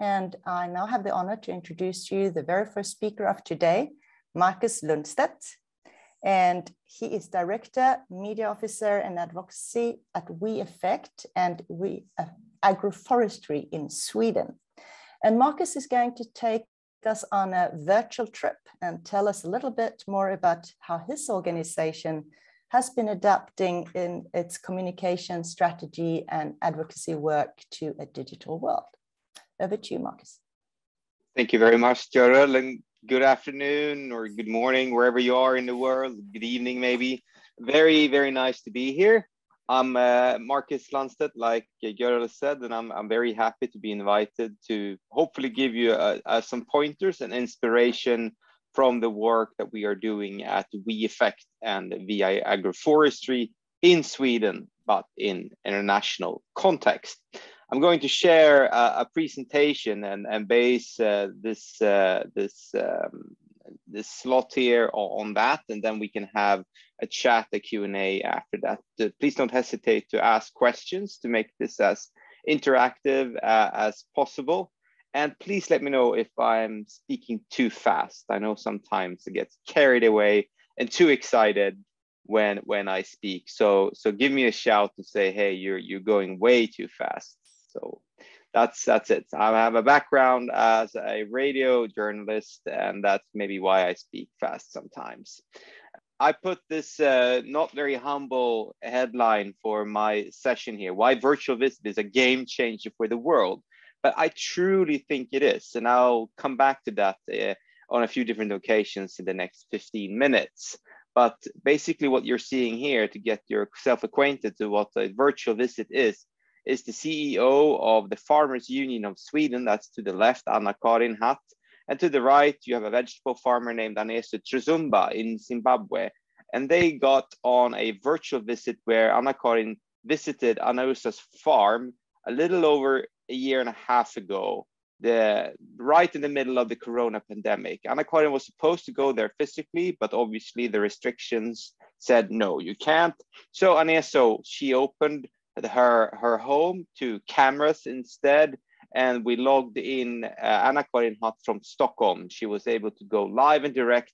and I now have the honor to introduce you the very first speaker of today, Marcus Lundstedt. And he is Director, Media Officer and Advocacy at We Effect and Vi Agroforestry in Sweden. And Marcus is going to take us on a virtual trip and tell us a little bit more about how his organization has been adapting in its communication strategy and advocacy work to a digital world. Over to you, Marcus. Thank you very much, Görel, and good afternoon or good morning, wherever you are in the world, good evening, maybe. Very, very nice to be here. I'm uh, Marcus Lundstedt, like Görel said, and I'm, I'm very happy to be invited to hopefully give you uh, uh, some pointers and inspiration from the work that we are doing at We Effect and VI Agroforestry in Sweden, but in international context. I'm going to share a, a presentation and, and base uh, this, uh, this, um, this slot here on that, and then we can have a chat, a Q&A after that. Uh, please don't hesitate to ask questions to make this as interactive uh, as possible. And please let me know if I'm speaking too fast. I know sometimes it gets carried away and too excited when when I speak. So so give me a shout and say, hey, you're you're going way too fast. So that's that's it. I have a background as a radio journalist, and that's maybe why I speak fast sometimes. I put this uh, not very humble headline for my session here. Why virtual visit is a game changer for the world, but I truly think it is, and I'll come back to that uh, on a few different occasions in the next 15 minutes. But basically, what you're seeing here to get yourself acquainted to what a virtual visit is is the CEO of the Farmers Union of Sweden. That's to the left, Anna-Karin Hatt. And to the right, you have a vegetable farmer named Anesu Truzumba in Zimbabwe. And they got on a virtual visit where Anna-Karin visited Anesu's farm a little over a year and a half ago, the, right in the middle of the corona pandemic. Anna-Karin was supposed to go there physically, but obviously the restrictions said, no, you can't. So Anesu, she opened her her home to cameras instead and we logged in uh, Anna-Karin Hatt from Stockholm. She was able to go live and direct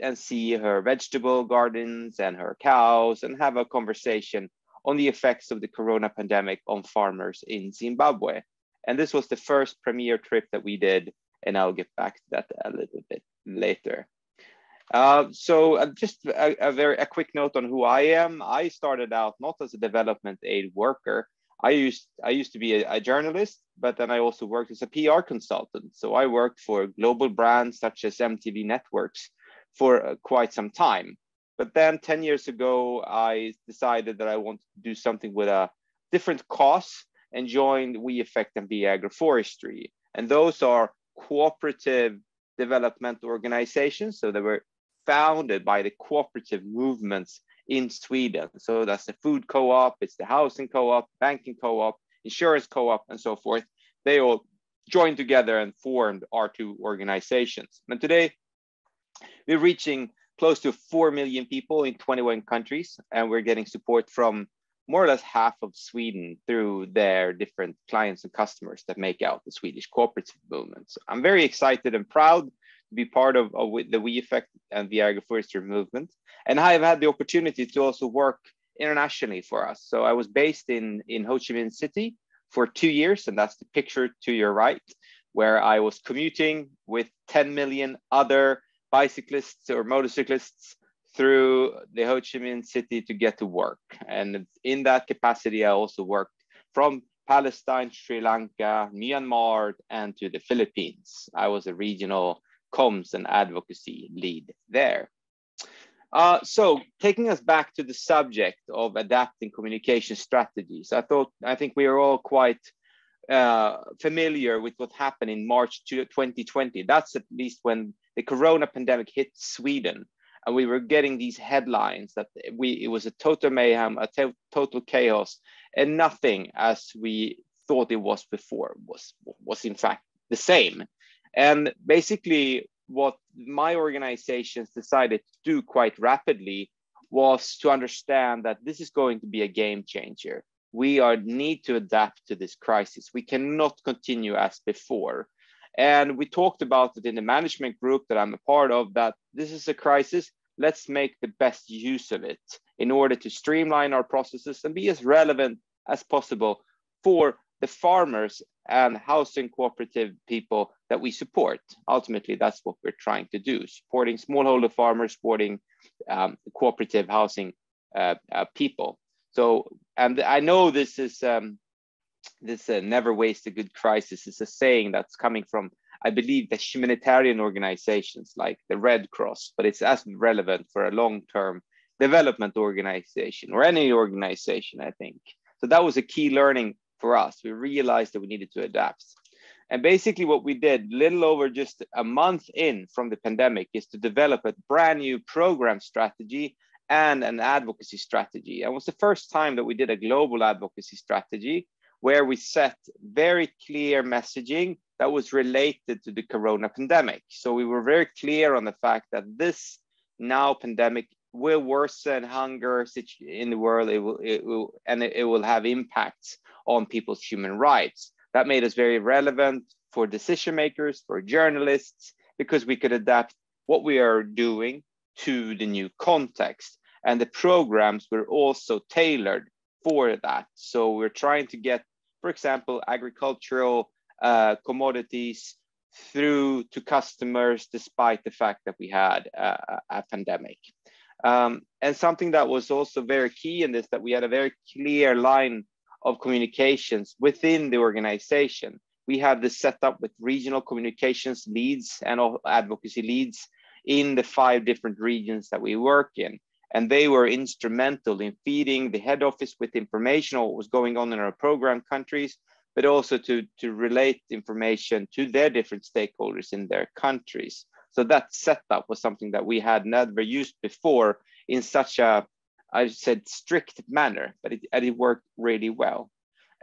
and see her vegetable gardens and her cows and have a conversation on the effects of the corona pandemic on farmers in Zimbabwe. And this was the first premiere trip that we did, and I'll get back to that a little bit later. Uh, so uh, just a, a, very a quick note on who I am. I started out not as a development aid worker. I used I used to be a, a, journalist, but then I also worked as a PR consultant. So I worked for global brands such as MTV Networks for uh, quite some time. But then 10 years ago, I decided that I wanted to do something with a different cause and joined We Effect and VI Agroforestry. And those are cooperative development organizations. So they were founded by the cooperative movements in Sweden. So that's the food co-op, it's the housing co-op, banking co-op, insurance co-op, and so forth. They all joined together and formed our two organizations. And today, we're reaching close to 4 million people in 21 countries, and we're getting support from more or less half of Sweden through their different clients and customers that make out the Swedish cooperative movement. So I'm very excited and proud be part of, of the We Effect and the agroforestry movement. And I have had the opportunity to also work internationally for us. So I was based in, in Ho Chi Minh City for two years, and that's the picture to your right, where I was commuting with 10 million other bicyclists or motorcyclists through the Ho Chi Minh City to get to work. And in that capacity, I also worked from Palestine, Sri Lanka, Myanmar, and to the Philippines. I was a regional comms and advocacy lead there. Uh, so taking us back to the subject of adapting communication strategies, I thought I think we are all quite uh, familiar with what happened in March 2020. That's at least when the corona pandemic hit Sweden, and we were getting these headlines that we it was a total mayhem, a total chaos, and nothing as we thought it was before was was in fact the same. And basically, what my organizations decided to do quite rapidly was to understand that this is going to be a game changer. we are need to adapt to this crisis. We cannot continue as before. And we talked about it in the management group that I'm a part of that this is a crisis. Let's make the best use of it in order to streamline our processes and be as relevant as possible for the farmers and housing cooperative people that we support. Ultimately, that's what we're trying to do, supporting smallholder farmers, supporting um, cooperative housing uh, uh, people. So, and I know this is um, this uh, never waste a good crisis is a saying that's coming from, I believe, the humanitarian organizations like the Red Cross, but it's as relevant for a long-term development organization or any organization, I think. So that was a key learning for us. We realized that we needed to adapt. And basically what we did little over just a month in from the pandemic is to develop a brand new program strategy and an advocacy strategy. And it was the first time that we did a global advocacy strategy where we set very clear messaging that was related to the corona pandemic. So we were very clear on the fact that this now pandemic will worsen hunger in the world. It will, it will and it, will have impacts on people's human rights. That made us very relevant for decision makers, for journalists, because we could adapt what we are doing to the new context. And the programs were also tailored for that. So we're trying to get, for example, agricultural uh, commodities through to customers despite the fact that we had a, a pandemic. Um, and something that was also very key in this that we had a very clear line of communications within the organization. We had this set up with regional communications leads and advocacy leads in the five different regions that we work in. And they were instrumental in feeding the head office with information on what was going on in our program countries, but also to, to relate information to their different stakeholders in their countries. So that setup was something that we had never used before in such a I said strict manner, but it, and it worked really well.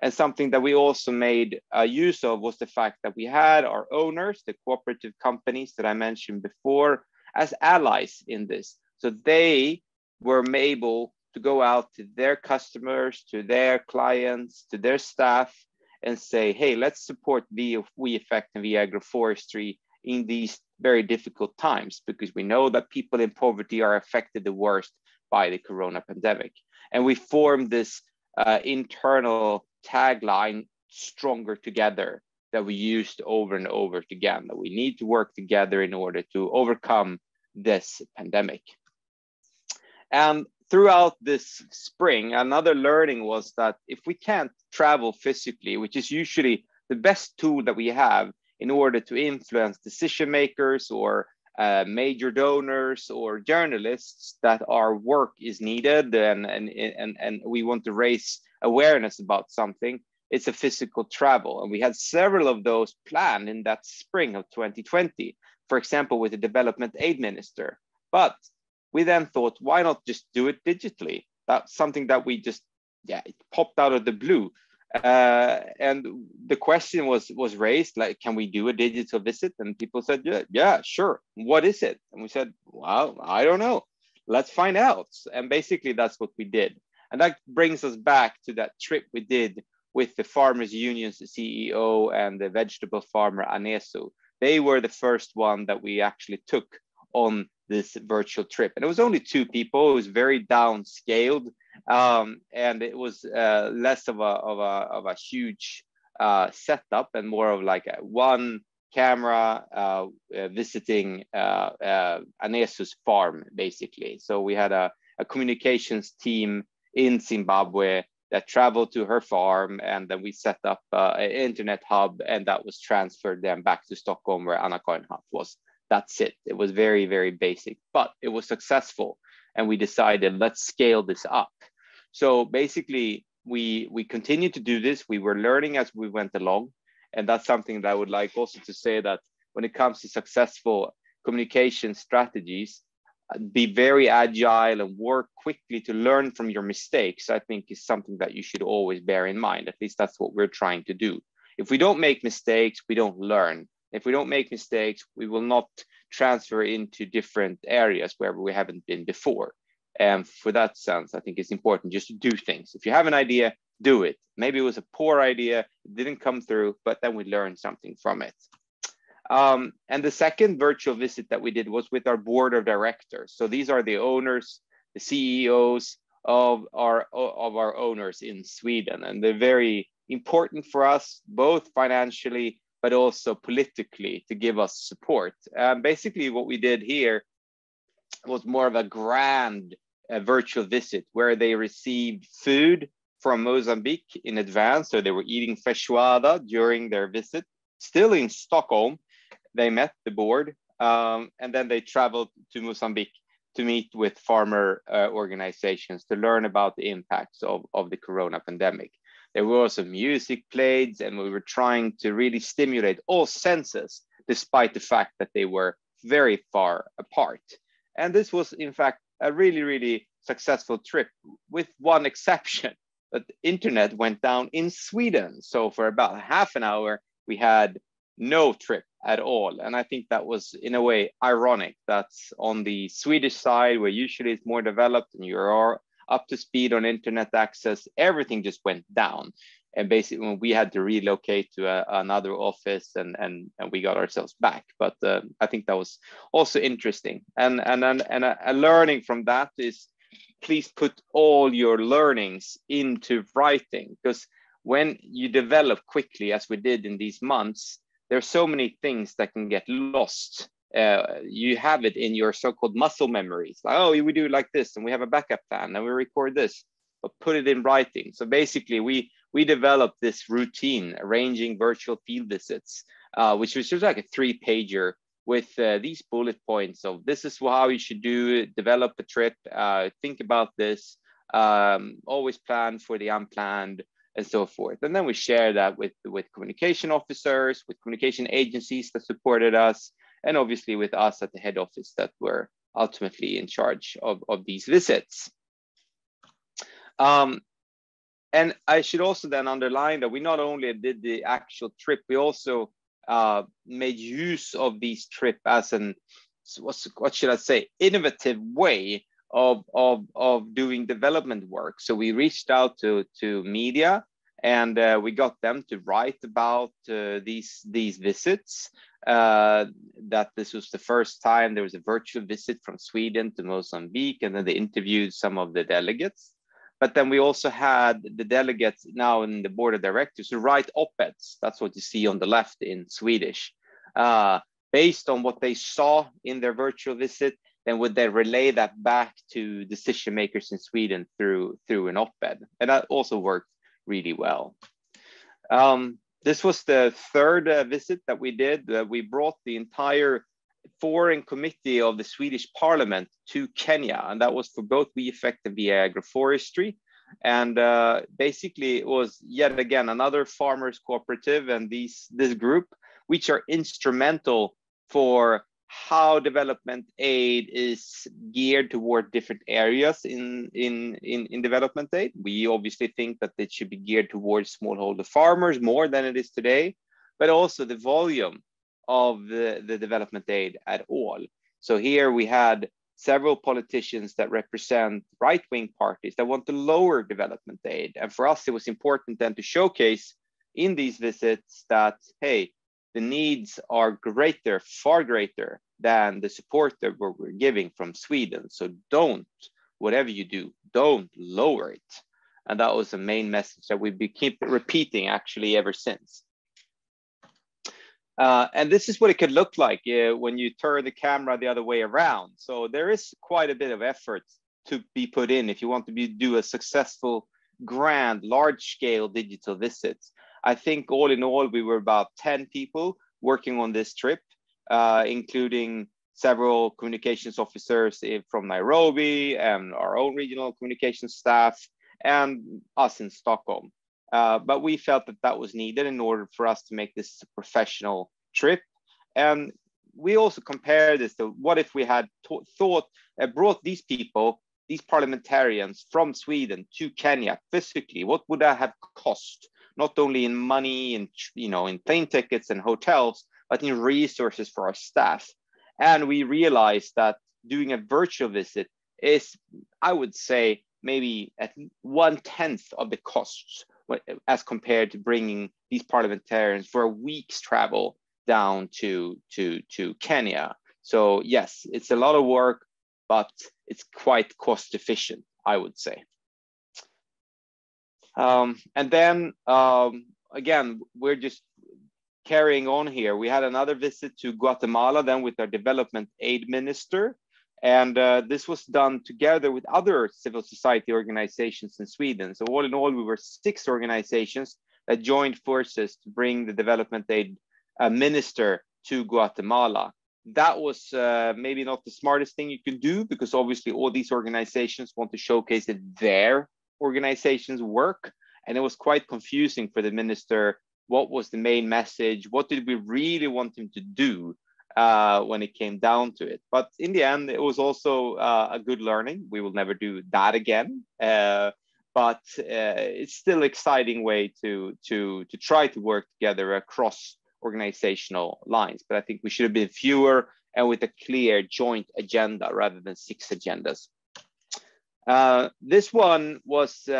And something that we also made uh, use of was the fact that we had our owners, the cooperative companies that I mentioned before, as allies in this. So they were able to go out to their customers, to their clients, to their staff, and say, hey, let's support the We Effect and the agroforestry in these very difficult times because we know that people in poverty are affected the worst by the corona pandemic. And we formed this uh, internal tagline, stronger together, that we used over and over again, that we need to work together in order to overcome this pandemic. And throughout this spring, another learning was that if we can't travel physically, which is usually the best tool that we have in order to influence decision makers or uh, major donors or journalists that our work is needed and, and, and, and we want to raise awareness about something, it's a physical travel. And we had several of those planned in that spring of 2020, for example, with the development aid minister. But we then thought, why not just do it digitally? That's something that we just, yeah, it popped out of the blue uh, and the question was was raised like can we do a digital visit? And people said yeah yeah sure. What is it? And we said well i don't know. Let's find out. And basically that's what we did. And that brings us back to that trip we did with the farmers unions ceo and the vegetable farmer anesu. They were the first one that we actually took on this virtual trip. And it was only two people. It was very downscaled um, and it was uh, less of a of a of a huge uh, setup and more of like one camera uh, uh visiting uh, uh, Anesu's farm basically. So we had a, a communications team in Zimbabwe that traveled to her farm and then we set up uh, an internet hub and that was transferred then back to Stockholm where Anna-Karin was. That's it. It was very, very basic, but it was successful. And we decided let's scale this up. So basically, we we continued to do this. We were learning as we went along, and that's something that I would like also to say that when it comes to successful communication strategies, be very agile and work quickly to learn from your mistakes. I think is something that you should always bear in mind. At least that's what we're trying to do. If we don't make mistakes, we don't learn. If we don't make mistakes, we will not transfer into different areas where we haven't been before. And for that sense, I think it's important just to do things. If you have an idea, do it. Maybe it was a poor idea, it didn't come through, but then we learned something from it. Um, and the second virtual visit that we did was with our board of directors. So these are the owners, the CEOs of our of our owners in Sweden, and they're very important for us, both financially but also politically, to give us support. Um, basically, what we did here was more of a grand uh, virtual visit where they received food from Mozambique in advance. So they were eating feijoada during their visit, still in Stockholm. They met the board um, and then they traveled to Mozambique to meet with farmer uh, organizations to learn about the impacts of, of the corona pandemic. There were also music played, and we were trying to really stimulate all senses, despite the fact that they were very far apart. And this was, in fact, a really, really successful trip, with one exception that the internet went down in Sweden. So for about half an hour, we had no trip at all. And I think that was, in a way, ironic. That's on the Swedish side, where usually it's more developed and you are up to speed on internet access, everything just went down. And basically, when we had to relocate to a, another office, and, and and we got ourselves back. But uh, I think that was also interesting. And and and, and a, a learning from that is, please put all your learnings into writing because when you develop quickly, as we did in these months, there are so many things that can get lost. Uh, you have it in your so-called muscle memories. Like, oh, we do it like this, and we have a backup plan, and we record this, but put it in writing. So basically, we we developed this routine, arranging virtual field visits, uh, which was just like a three-pager with uh, these bullet points of this is how you should do it, develop a trip, uh, think about this, um, always plan for the unplanned, and so forth. And then we share that with, with communication officers, with communication agencies that supported us, and obviously with us at the head office that were ultimately in charge of, of these visits. Um, and I should also then underline that we not only did the actual trip, we also uh, made use of these trip as an, what should I say, innovative way of, of, of doing development work. So we reached out to, to media and uh, we got them to write about uh, these, these visits, uh, that this was the first time there was a virtual visit from Sweden to Mozambique, and then they interviewed some of the delegates. But then we also had the delegates now in the board of directors who write op-eds. That's what you see on the left in Swedish. Uh, based on what they saw in their virtual visit then would they relay that back to decision makers in Sweden through through an op-ed, and that also worked really well. Um, this was the third uh, visit that we did. Uh, we brought the entire foreign committee of the Swedish Parliament to Kenya, and that was for both We and Vi Agroforestry. And uh, basically, it was yet again another farmers cooperative and these this group, which are instrumental for how development aid is geared toward different areas in, in, in, in, development aid. We obviously think that it should be geared towards smallholder farmers more than it is today, but also the volume of the, the development aid at all. So here we had several politicians that represent right-wing parties that want to lower development aid. And for us, it was important then to showcase in these visits that, hey, the needs are greater, far greater than the support that we're giving from Sweden. So don't, whatever you do, don't lower it. And that was the main message that we keep repeating actually ever since. Uh, and this is what it could look like uh, when you turn the camera the other way around. So there is quite a bit of effort to be put in if you want to be, do a successful, grand, large scale digital visits. I think all in all, we were about 10 people working on this trip, uh, including several communications officers from Nairobi and our own regional communications staff and us in Stockholm. Uh, but we felt that that was needed in order for us to make this a professional trip. And we also compared this to what if we had thought, uh, brought these people, these parliamentarians from Sweden to Kenya physically, what would that have cost? Not only in money and you know in plane tickets and hotels, but in resources for our staff. And we realized that doing a virtual visit is, I would say, maybe at one tenth of the costs as compared to bringing these parliamentarians for a week's travel down to, to, to Kenya. So yes, it's a lot of work, but it's quite cost efficient, I would say. Um, and then um, again, we're just carrying on here. We had another visit to Guatemala then with our development aid minister. And uh, this was done together with other civil society organizations in Sweden. So all in all, we were six organizations that joined forces to bring the development aid uh, minister to Guatemala. That was uh, maybe not the smartest thing you can do because obviously all these organizations want to showcase that their organizations work. And it was quite confusing for the minister. What was the main message? What did we really want him to do uh, when it came down to it? But in the end, it was also uh, a good learning. We will never do that again. Uh, but uh, it's still exciting way to, to, to try to work together across organizational lines. But I think we should have been fewer and with a clear joint agenda rather than six agendas. Uh, this one was uh,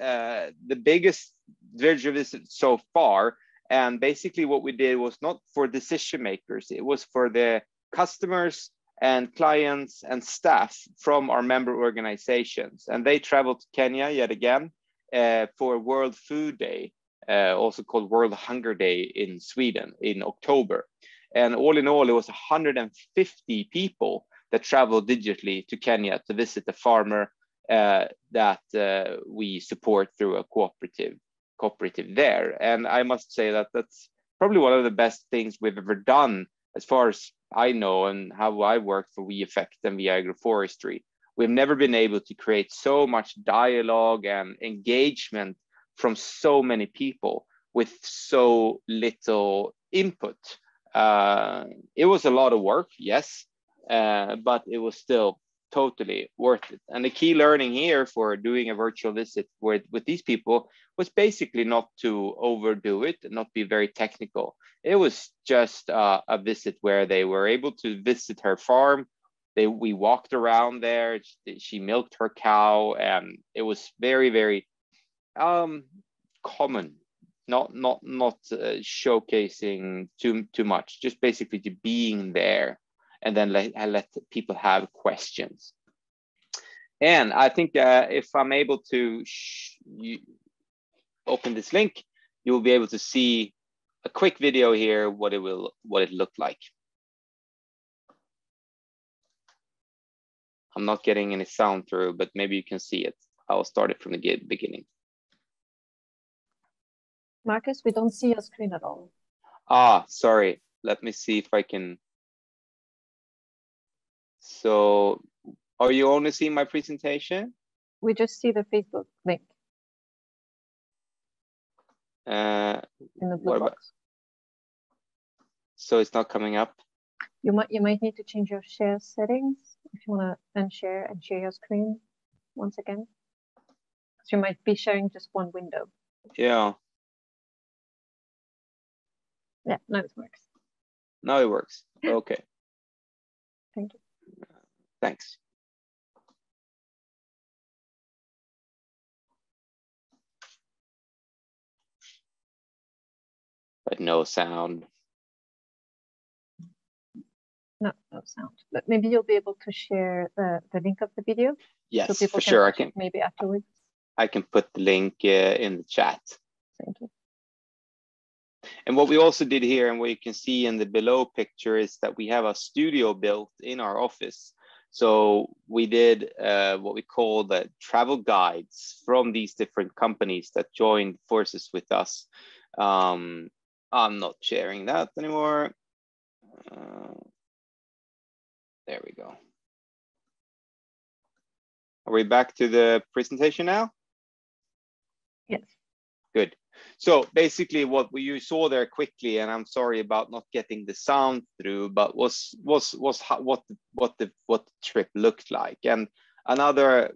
uh, the biggest virtual visit so far. And basically what we did was not for decision makers, it was for the customers and clients and staff from our member organizations. And they traveled to Kenya yet again uh, for World Food Day, uh, also called World Hunger Day in Sweden in October. And all in all, it was 150 people that traveled digitally to Kenya to visit the farmer that uh, we support through a cooperative cooperative there. And I must say that that's probably one of the best things we've ever done as far as I know and how I worked for We Effect and the agroforestry. We've never been able to create so much dialogue and engagement from so many people with so little input. Uh, it was a lot of work, yes, uh, but it was still totally worth it. And the key learning here for doing a virtual visit with, with these people was basically not to overdo it and not be very technical. It was just uh, a visit where they were able to visit her farm. They, we walked around there. She, she milked her cow, and it was very, very um, common. Not, not, not uh, showcasing too, too much. Just basically to being there and then let, let people have questions. And I think uh, if I'm able to open this link, you will be able to see a quick video here, what it will, what it looked like. I'm not getting any sound through, but maybe you can see it. I'll start it from the beginning. Marcus, we don't see your screen at all. Ah, sorry. Let me see if I can so are you only seeing my presentation? We just see the Facebook link. Uh, in the blue box. So it's not coming up? You might you might need to change your share settings if you want to unshare and share your screen once again. Because you might be sharing just one window. Yeah. Yeah, now it works. Now it works. Okay. Thank you. Thanks. But no sound. No, no sound. But maybe you'll be able to share the, the link of the video. Yes, so for sure. I can maybe afterwards. I can put the link uh, in the chat. Thank you. And what we also did here and what you can see in the below picture is that we have a studio built in our office so we did uh, what we call the travel guides from these different companies that joined forces with us. Um, I'm not sharing that anymore. Uh, there we go. Are we back to the presentation now? Yes. Good. So basically what we, you saw there quickly, and I'm sorry about not getting the sound through, but was was was how, what the, what the what the trip looked like. And another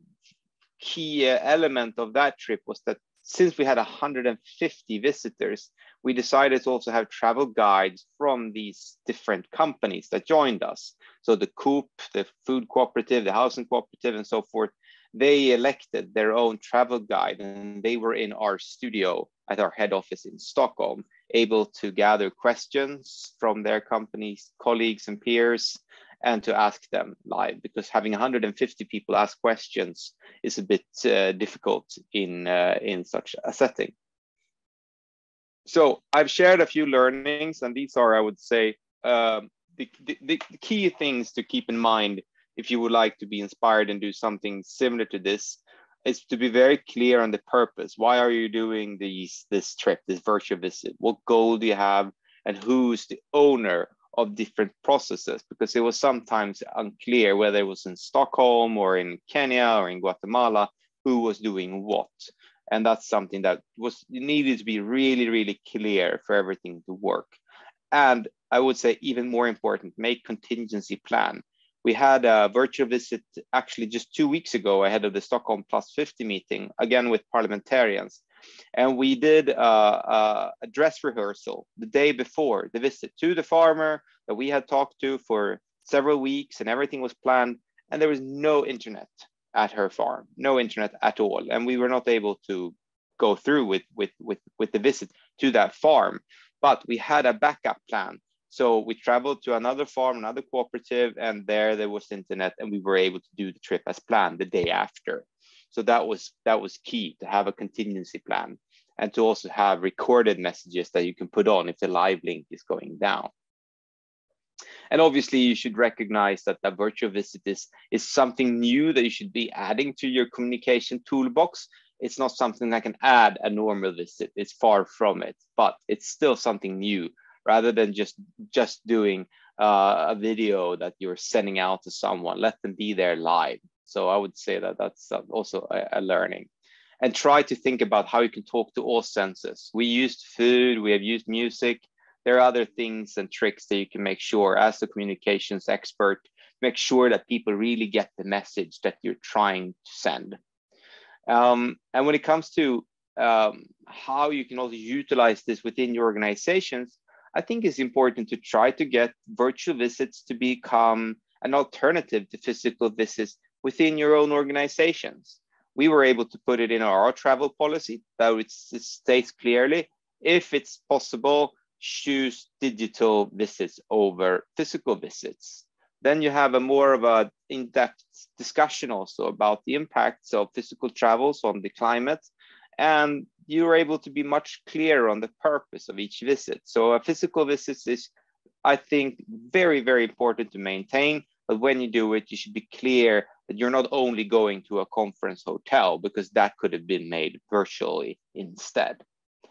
key uh, element of that trip was that since we had 150 visitors, we decided to also have travel guides from these different companies that joined us. So the Coop, the food cooperative, the housing cooperative, and so forth, they elected their own travel guide and they were in our studio at our head office in Stockholm, able to gather questions from their companies, colleagues and peers, and to ask them live because having 150 people ask questions is a bit uh, difficult in, uh, in such a setting. So I've shared a few learnings and these are, I would say, um, the, the, the key things to keep in mind if you would like to be inspired and do something similar to this is to be very clear on the purpose. Why are you doing these, this trip, this virtual visit? What goal do you have? And who's the owner of different processes because it was sometimes unclear whether it was in Stockholm or in Kenya or in Guatemala who was doing what. And that's something that was needed to be really, really clear for everything to work. And I would say even more important, make contingency plan. We had a virtual visit actually just two weeks ago ahead of the Stockholm Plus 50 meeting, again with parliamentarians. And we did a dress rehearsal the day before the visit to the farmer that we had talked to for several weeks and everything was planned. And there was no internet at her farm, no internet at all. And we were not able to go through with, with, with, with the visit to that farm, but we had a backup plan. So we traveled to another farm, another cooperative, and there there was internet and we were able to do the trip as planned the day after. So that was that was key to have a contingency plan and to also have recorded messages that you can put on if the live link is going down. And obviously you should recognize that the virtual visit is, is something new that you should be adding to your communication toolbox. It's not something that can add a normal visit, it's far from it, but it's still something new rather than just, just doing uh, a video that you're sending out to someone, let them be there live. So I would say that that's uh, also a, a learning. And try to think about how you can talk to all senses. We used food, we have used music. There are other things and tricks that you can make sure as a communications expert, make sure that people really get the message that you're trying to send. Um, and when it comes to um, how you can also utilize this within your organizations, I think it's important to try to get virtual visits to become an alternative to physical visits within your own organizations. We were able to put it in our travel policy that it states clearly if it's possible, choose digital visits over physical visits. Then you have a more of a in-depth discussion also about the impacts of physical travels on the climate. And you're able to be much clearer on the purpose of each visit. So a physical visit is, I think, very, very important to maintain. But when you do it, you should be clear that you're not only going to a conference hotel because that could have been made virtually instead.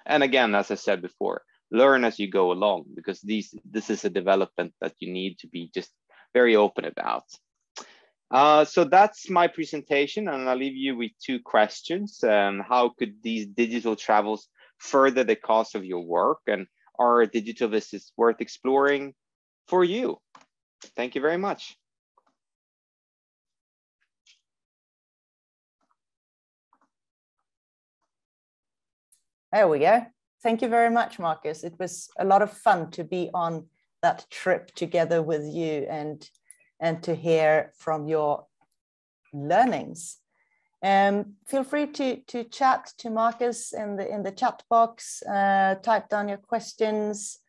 And again, as I said before, learn as you go along because these this is a development that you need to be just very open about. Uh, so that's my presentation and I'll leave you with two questions. Um, how could these digital travels further the cost of your work and are digital visits worth exploring for you? Thank you very much. There we go. Thank you very much, Marcus. It was a lot of fun to be on that trip together with you and, and to hear from your learnings. Um, feel free to, to chat to Marcus in the, in the chat box, uh, type down your questions.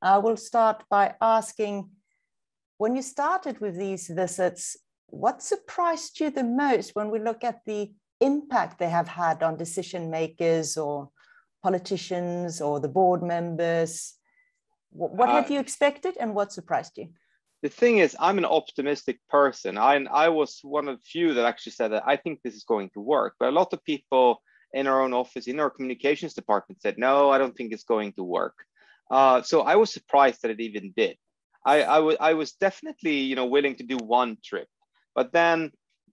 I will start by asking, when you started with these visits, what surprised you the most when we look at the impact they have had on decision makers or politicians or the board members? What, what uh, had you expected and what surprised you? The thing is, I'm an optimistic person. I, I was one of the few that actually said that I think this is going to work. But a lot of people in our own office, in our communications department, said, no, I don't think it's going to work. Uh, so I was surprised that it even did. I, I, I was definitely, you know, willing to do one trip, but then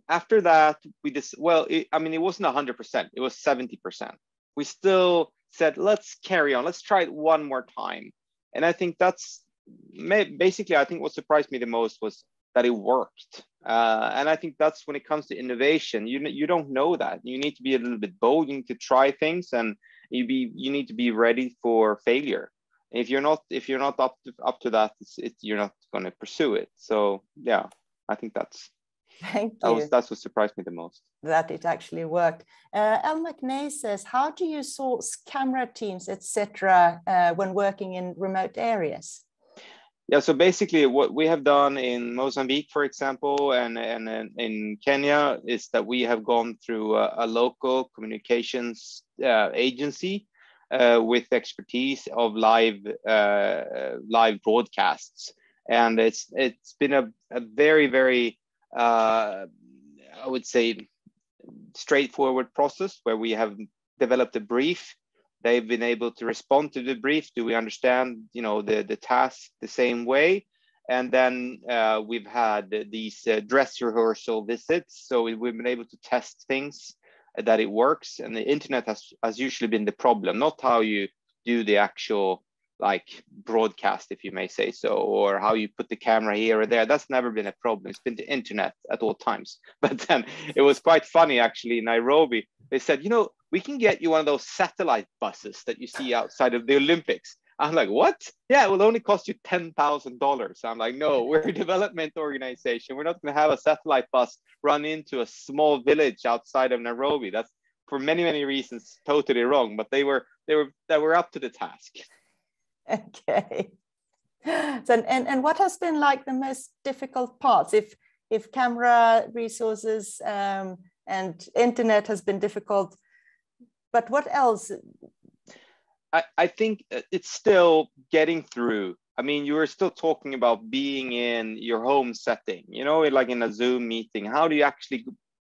after that, we just well, it, I mean, it wasn't hundred percent; it was seventy percent. We still said, let's carry on, let's try it one more time. And I think that's basically, I think what surprised me the most was that it worked. Uh, and I think that's when it comes to innovation, you you don't know that. You need to be a little bit bold. You need to try things, and you be you need to be ready for failure. If you're not if you're not up to, up to that, it's, it's you're not going to pursue it. So yeah, I think that's Thank that was that's what surprised me the most. that it actually worked. Uh, El McNay says, how do you source camera teams, etc., uh, when working in remote areas? Yeah, so basically what we have done in Mozambique, for example, and, and, and in Kenya is that we have gone through a, a local communications uh, agency uh, with expertise of live uh, live broadcasts. And it's it's been a, a very, very, uh, I would say, straightforward process where we have developed a brief they've been able to respond to the brief. Do we understand you know the the task the same way? And then uh, we've had these uh, dress rehearsal visits. So we've been able to test things that it works. And the internet has has usually been the problem not how you do the actual like broadcast if you may say so or how you put the camera here or there. That's never been a problem. It's been the internet at all times. But then it was quite funny actually in nairobi. They said you know we can get you one of those satellite buses that you see outside of the olympics. I'm like what? Yeah it will only cost you $10000 i'm like no we're a development organization. We're not going to have a satellite bus run into a small village outside of nairobi. That's for many many reasons totally wrong but they were they were they were up to the task okay. So and, and what has been like the most difficult parts? If if camera resources um, and internet has been difficult but what else? I, I think it's still getting through. I mean you were still talking about being in your home setting you know like in a zoom meeting. How do you actually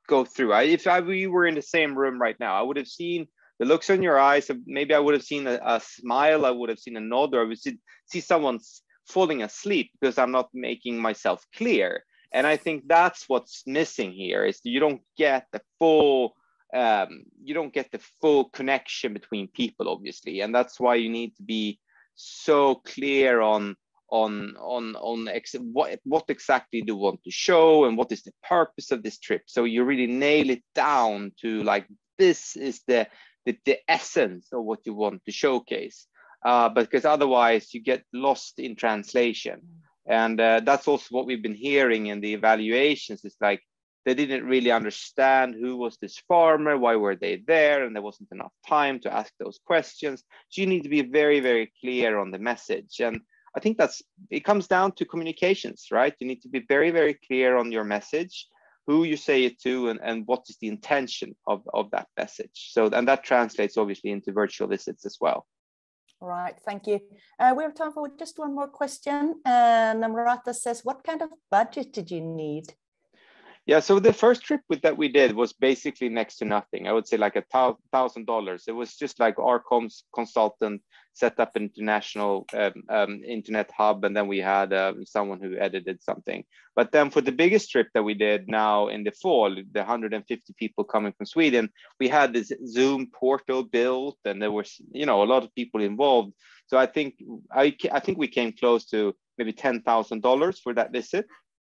go through? I, if I, we were in the same room right now i would have seen the looks on your eyes maybe i would have seen a, a smile i would have seen a nod or i would see, see someone falling asleep because i'm not making myself clear. And i think that's what's missing here is you don't get the full um, you don't get the full connection between people obviously. And that's why you need to be so clear on on on on ex- what what exactly do you want to show and what is the purpose of this trip. So you really nail it down to like this is the the, the essence of what you want to showcase. Uh, because otherwise you get lost in translation. And uh, that's also what we've been hearing in the evaluations. It's like they didn't really understand who was this farmer, why were they there, and there wasn't enough time to ask those questions. So you need to be very, very clear on the message. And I think that's it comes down to communications, right? You need to be very, very clear on your message who you say it to and, and what is the intention of, of that message. So, and that translates obviously into virtual visits as well. All right, thank you. Uh, we have time for just one more question. Uh, Namrata says, what kind of budget did you need? Yeah, so the first trip with, that we did was basically next to nothing. I would say like a thousand dollars. It was just like our comms consultant set up an international um, um, internet hub, and then we had um, someone who edited something. But then for the biggest trip that we did now in the fall, the 150 people coming from Sweden, we had this Zoom portal built, and there was you know a lot of people involved. So I think I I think we came close to maybe ten thousand dollars for that visit.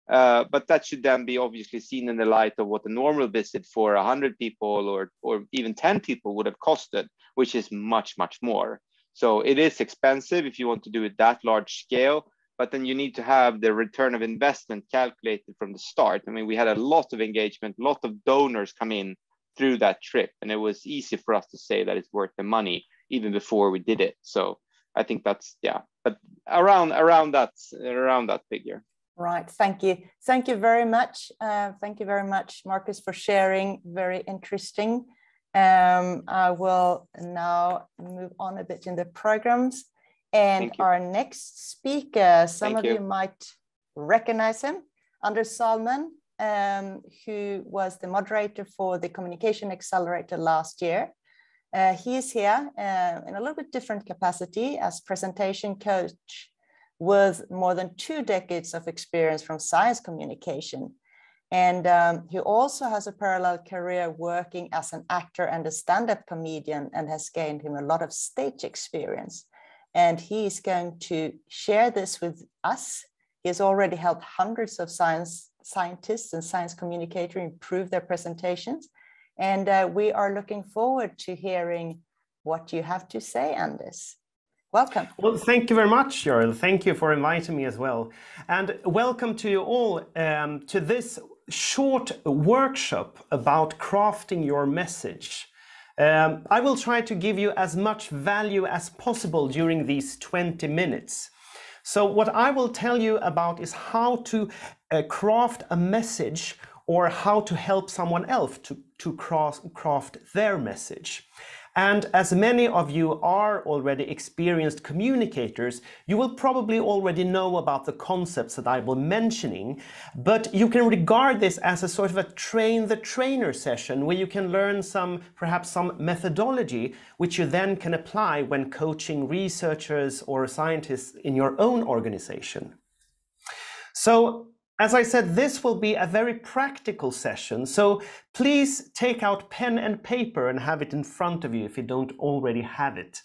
Uh, but that should then be obviously seen in the light of what a normal visit for 100 people or, or even 10 people would have costed, which is much, much more. So it is expensive if you want to do it that large scale, but then you need to have the return of investment calculated from the start. I mean, we had a lot of engagement, a lot of donors come in through that trip, and it was easy for us to say that it's worth the money even before we did it. So I think that's yeah, but around around that around that figure. Right, thank you. Thank you very much. Uh, thank you very much, Marcus, for sharing. Very interesting. Um, I will now move on a bit in the programs. And our next speaker, some thank of you. you. might recognize him, Anders Sahlman, um, who was the moderator for the Communication Accelerator last year. Uh, he is here uh, in a little bit different capacity as presentation coach with more than two decades of experience from science communication. And um, he also has a parallel career working as an actor and a stand up comedian and has gained him a lot of stage experience. And he is going to share this with us. He has already helped hundreds of science scientists and science communicators improve their presentations. And uh, we are looking forward to hearing what you have to say, Anders. Welcome. Well, thank you very much, Görel. Thank you for inviting me as well. And welcome to you all um, to this short workshop about crafting your message. Um, I will try to give you as much value as possible during these 20 minutes. So what I will tell you about is how to uh, craft a message or how to help someone else to, to craft, craft their message. And as many of you are already experienced communicators, you will probably already know about the concepts that I will mentioning, but you can regard this as a sort of a train the trainer session where you can learn some, perhaps some methodology, which you then can apply when coaching researchers or scientists in your own organization. So as I said, this will be a very practical session, so please take out pen and paper and have it in front of you if you don't already have it.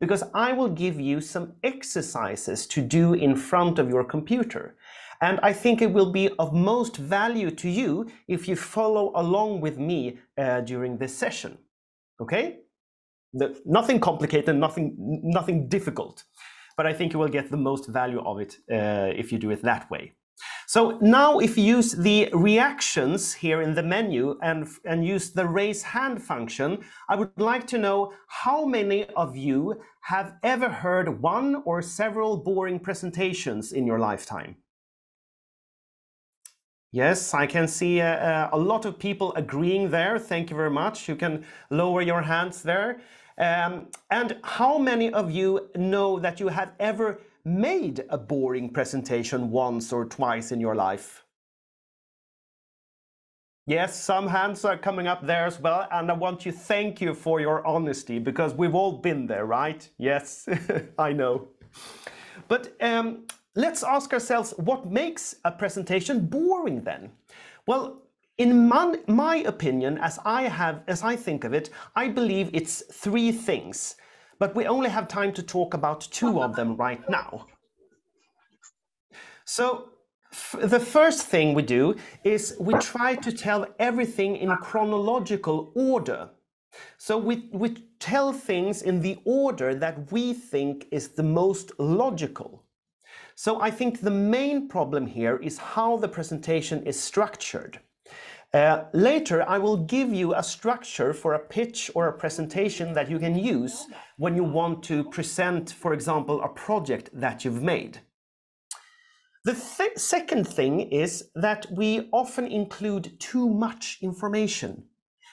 Because I will give you some exercises to do in front of your computer. And I think it will be of most value to you if you follow along with me uh, during this session. Okay? The, nothing complicated, nothing, nothing difficult. But I think you will get the most value of it uh, if you do it that way. So now if you use the reactions here in the menu and, and use the raise hand function, I would like to know how many of you have ever heard one or several boring presentations in your lifetime? Yes, I can see uh, uh, a lot of people agreeing there. Thank you very much. You can lower your hands there. Um, and how many of you know that you have ever made a boring presentation once or twice in your life? Yes, some hands are coming up there as well, and I want to thank you for your honesty because we've all been there, right? Yes, I know. But um, let's ask ourselves what makes a presentation boring then? Well, in my, my opinion, as I have, as I think of it, I believe it's three things but we only have time to talk about two of them right now. So the first thing we do is we try to tell everything in chronological order. So we, we tell things in the order that we think is the most logical. So I think the main problem here is how the presentation is structured. Uh, later, I will give you a structure for a pitch or a presentation that you can use when you want to present, for example, a project that you've made. The th second thing is that we often include too much information.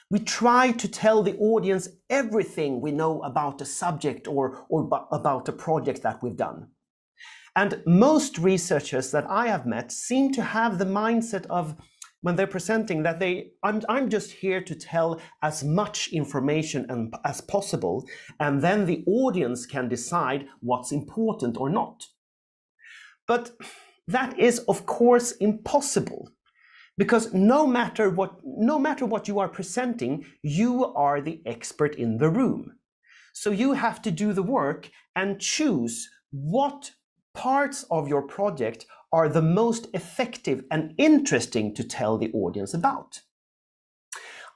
We try to tell the audience everything we know about a subject or, or about a project that we've done. And most researchers that I have met seem to have the mindset of when they're presenting that they I'm, I'm just here to tell as much information and, as possible and then the audience can decide what's important or not. But that is of course impossible because no matter what no matter what you are presenting you are the expert in the room. So you have to do the work and choose what parts of your project are the most effective and interesting to tell the audience about.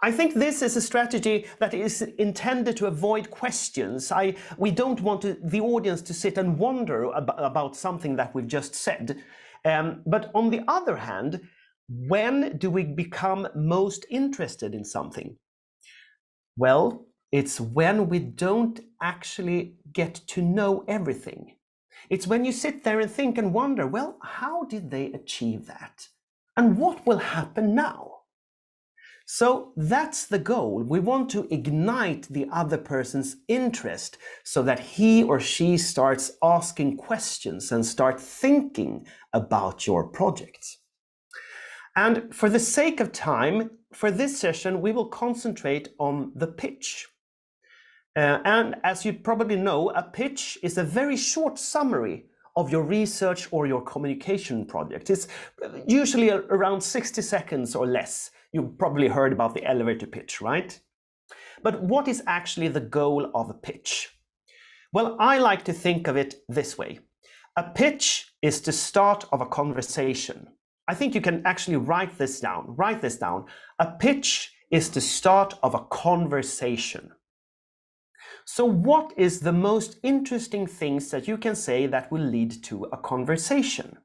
I think this is a strategy that is intended to avoid questions. I, we don't want to, the audience to sit and wonder ab about something that we've just said. Um, but on the other hand, when do we become most interested in something? Well, it's when we don't actually get to know everything. It's when you sit there and think and wonder, well, how did they achieve that? And what will happen now? So that's the goal. We want to ignite the other person's interest so that he or she starts asking questions and start thinking about your project. And for the sake of time, for this session, we will concentrate on the pitch. Uh, and as you probably know, a pitch is a very short summary of your research or your communication project. It's usually around 60 seconds or less. You probably heard about the elevator pitch, right? But what is actually the goal of a pitch? Well, I like to think of it this way. A pitch is the start of a conversation. I think you can actually write this down. Write this down. A pitch is the start of a conversation. So, what is the most interesting things that you can say that will lead to a conversation?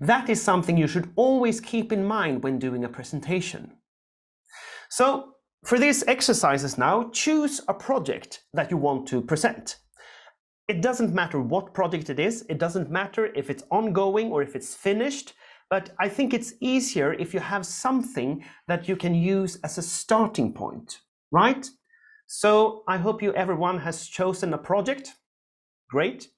That is something you should always keep in mind when doing a presentation. So, for these exercises now, choose a project that you want to present. It doesn't matter what project it is, it doesn't matter if it's ongoing or if it's finished, but I think it's easier if you have something that you can use as a starting point, right? So I hope you everyone has chosen a project. Great.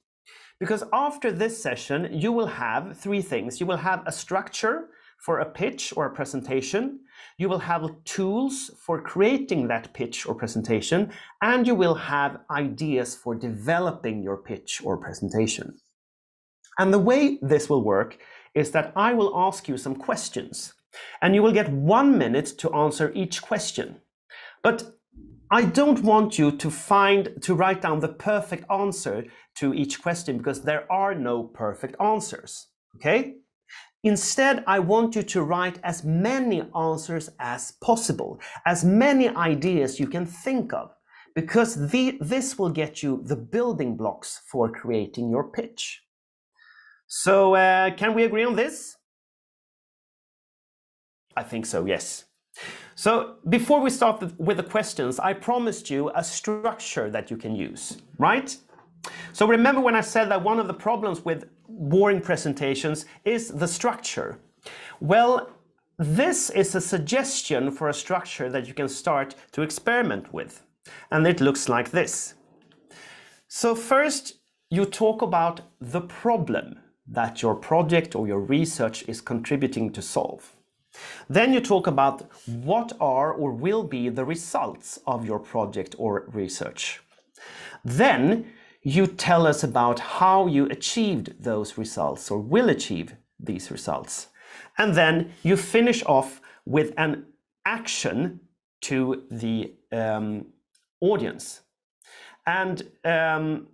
Because after this session, you will have three things. You will have a structure for a pitch or a presentation. You will have tools for creating that pitch or presentation, and you will have ideas for developing your pitch or presentation. And the way this will work is that I will ask you some questions, and you will get one minute to answer each question. But I don't want you to find, to write down the perfect answer to each question because there are no perfect answers. Okay? Instead, I want you to write as many answers as possible, as many ideas you can think of, because the, this will get you the building blocks for creating your pitch. So, uh, can we agree on this? I think so, yes. So before we start with the questions, I promised you a structure that you can use, right? So remember when I said that one of the problems with boring presentations is the structure. Well, this is a suggestion for a structure that you can start to experiment with. And it looks like this. So first, you talk about the problem that your project or your research is contributing to solve. Then you talk about what are or will be the results of your project or research. Then you tell us about how you achieved those results or will achieve these results. And then you finish off with an action to the um, audience. And um,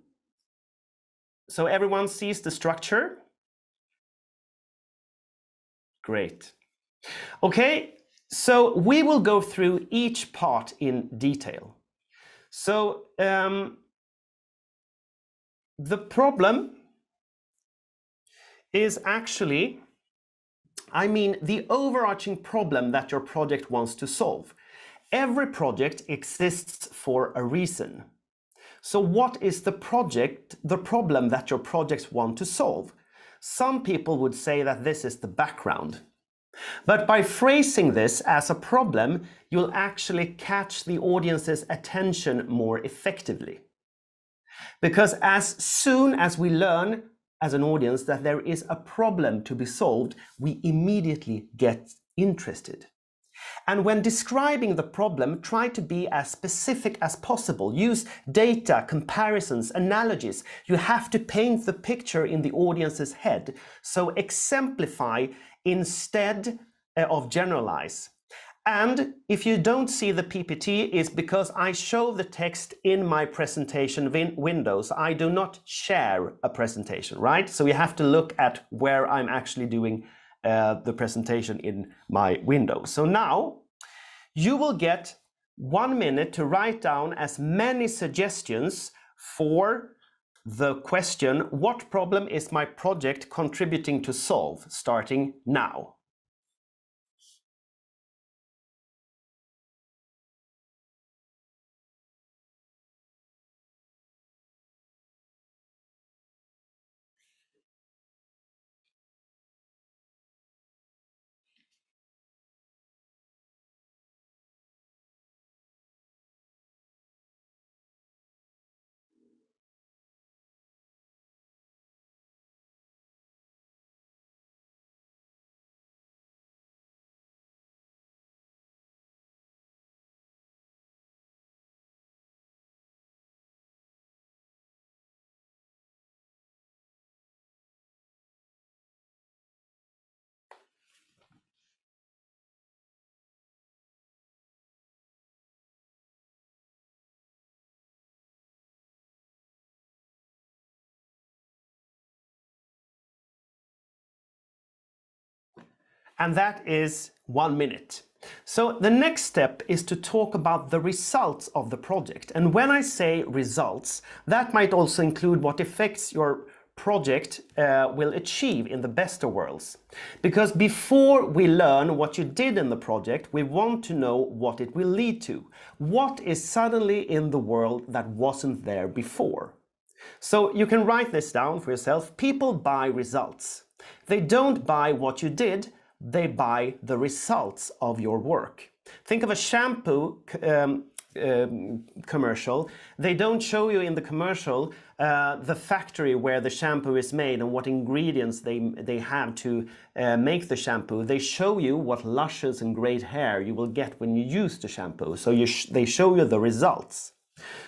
so everyone sees the structure. Great. Okay, so we will go through each part in detail. So um, the problem is actually, I mean, the overarching problem that your project wants to solve. Every project exists for a reason. So what is the project, the problem that your projects want to solve? Some people would say that this is the background. But by phrasing this as a problem, you'll actually catch the audience's attention more effectively. Because as soon as we learn as an audience that there is a problem to be solved, we immediately get interested. And when describing the problem, try to be as specific as possible. Use data, comparisons, analogies. You have to paint the picture in the audience's head. So exemplify instead uh, of generalize. And if you don't see the PPT is because I show the text in my presentation win windows. I do not share a presentation, right? So you have to look at where I'm actually doing uh, the presentation in my window. So now you will get one minute to write down as many suggestions for the question, what problem is my project contributing to solve, starting now? And that is one minute. So the next step is to talk about the results of the project. And when I say results, that might also include what effects your project uh, will achieve in the best of worlds. Because before we learn what you did in the project, we want to know what it will lead to. What is suddenly in the world that wasn't there before? So you can write this down for yourself. People buy results. They don't buy what you did, they buy the results of your work. Think of a shampoo um, um, commercial. They don't show you in the commercial uh, the factory where the shampoo is made and what ingredients they, they have to uh, make the shampoo. They show you what luscious and great hair you will get when you use the shampoo. So you sh they show you the results.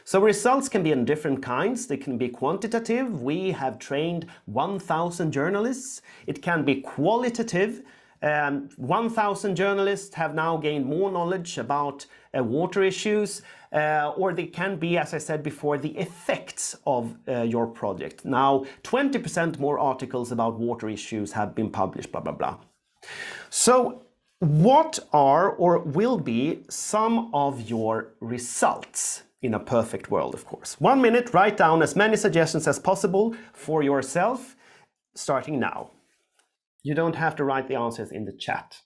So results can be in different kinds. They can be quantitative. We have trained 1,000 journalists. It can be qualitative. Um, 1,000 journalists have now gained more knowledge about uh, water issues, uh, or they can be, as I said before, the effects of uh, your project. Now, 20% more articles about water issues have been published, blah, blah, blah. So, what are or will be some of your results? in a perfect world, of course. One minute, write down as many suggestions as possible for yourself, starting now. You don't have to write the answers in the chat.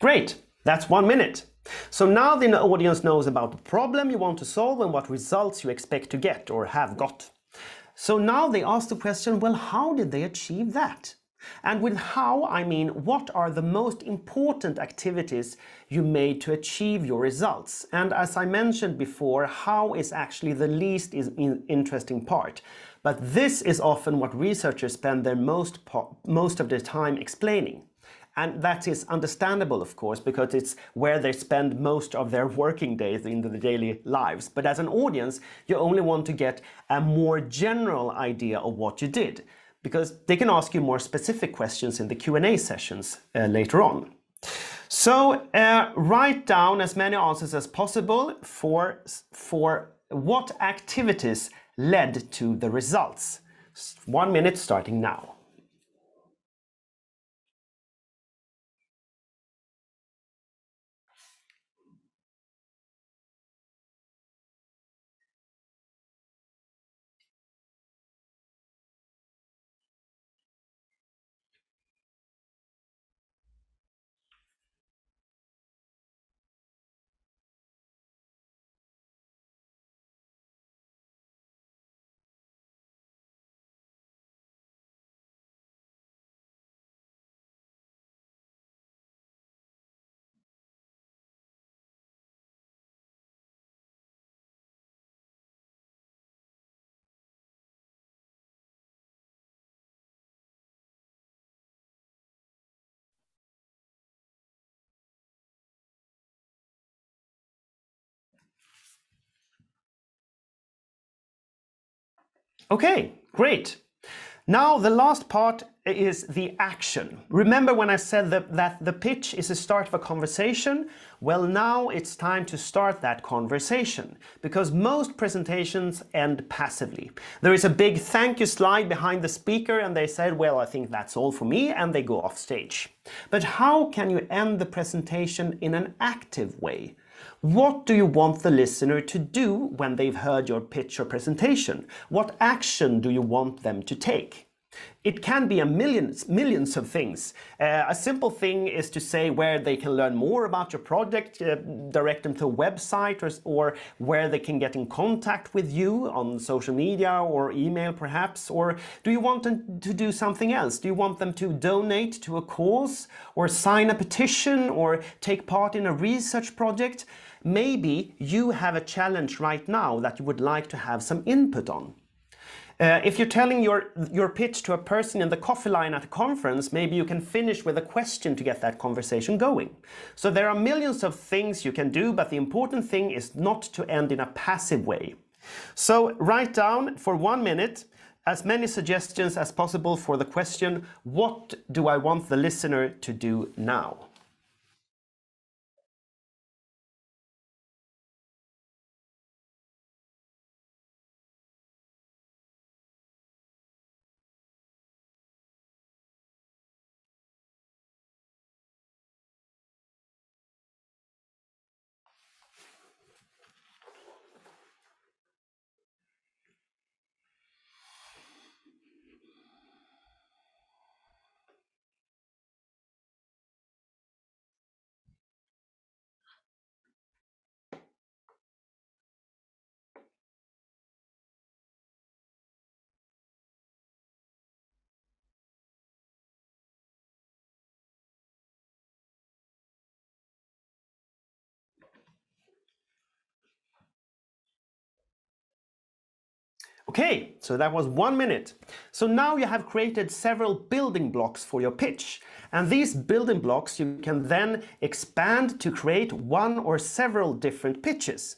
Great, that's one minute. So now the audience knows about the problem you want to solve and what results you expect to get or have got. So now they ask the question, well, how did they achieve that? And with how, I mean, what are the most important activities you made to achieve your results? And as I mentioned before, how is actually the least interesting part. But this is often what researchers spend their most, most of their time explaining. And that is understandable, of course, because it's where they spend most of their working days in the daily lives. But as an audience, you only want to get a more general idea of what you did, because they can ask you more specific questions in the Q&A sessions uh, later on. So uh, write down as many answers as possible for, for what activities led to the results. One minute starting now. Okay, great. Now the last part is the action. Remember when I said that, that the pitch is the start of a conversation? Well, now it's time to start that conversation because most presentations end passively. There is a big thank you slide behind the speaker and they said, well, I think that's all for me and they go off stage. But how can you end the presentation in an active way? What do you want the listener to do when they've heard your pitch or presentation? What action do you want them to take? It can be a millions, millions of things. Uh, a simple thing is to say where they can learn more about your project, uh, direct them to a website, or, or where they can get in contact with you on social media or email perhaps. Or do you want them to do something else? Do you want them to donate to a cause or sign a petition or take part in a research project? Maybe you have a challenge right now that you would like to have some input on. Uh, if you're telling your, your pitch to a person in the coffee line at a conference, maybe you can finish with a question to get that conversation going. So there are millions of things you can do, but the important thing is not to end in a passive way. So write down for one minute as many suggestions as possible for the question, what do I want the listener to do now? Okay, so that was one minute. So now you have created several building blocks for your pitch. And these building blocks you can then expand to create one or several different pitches.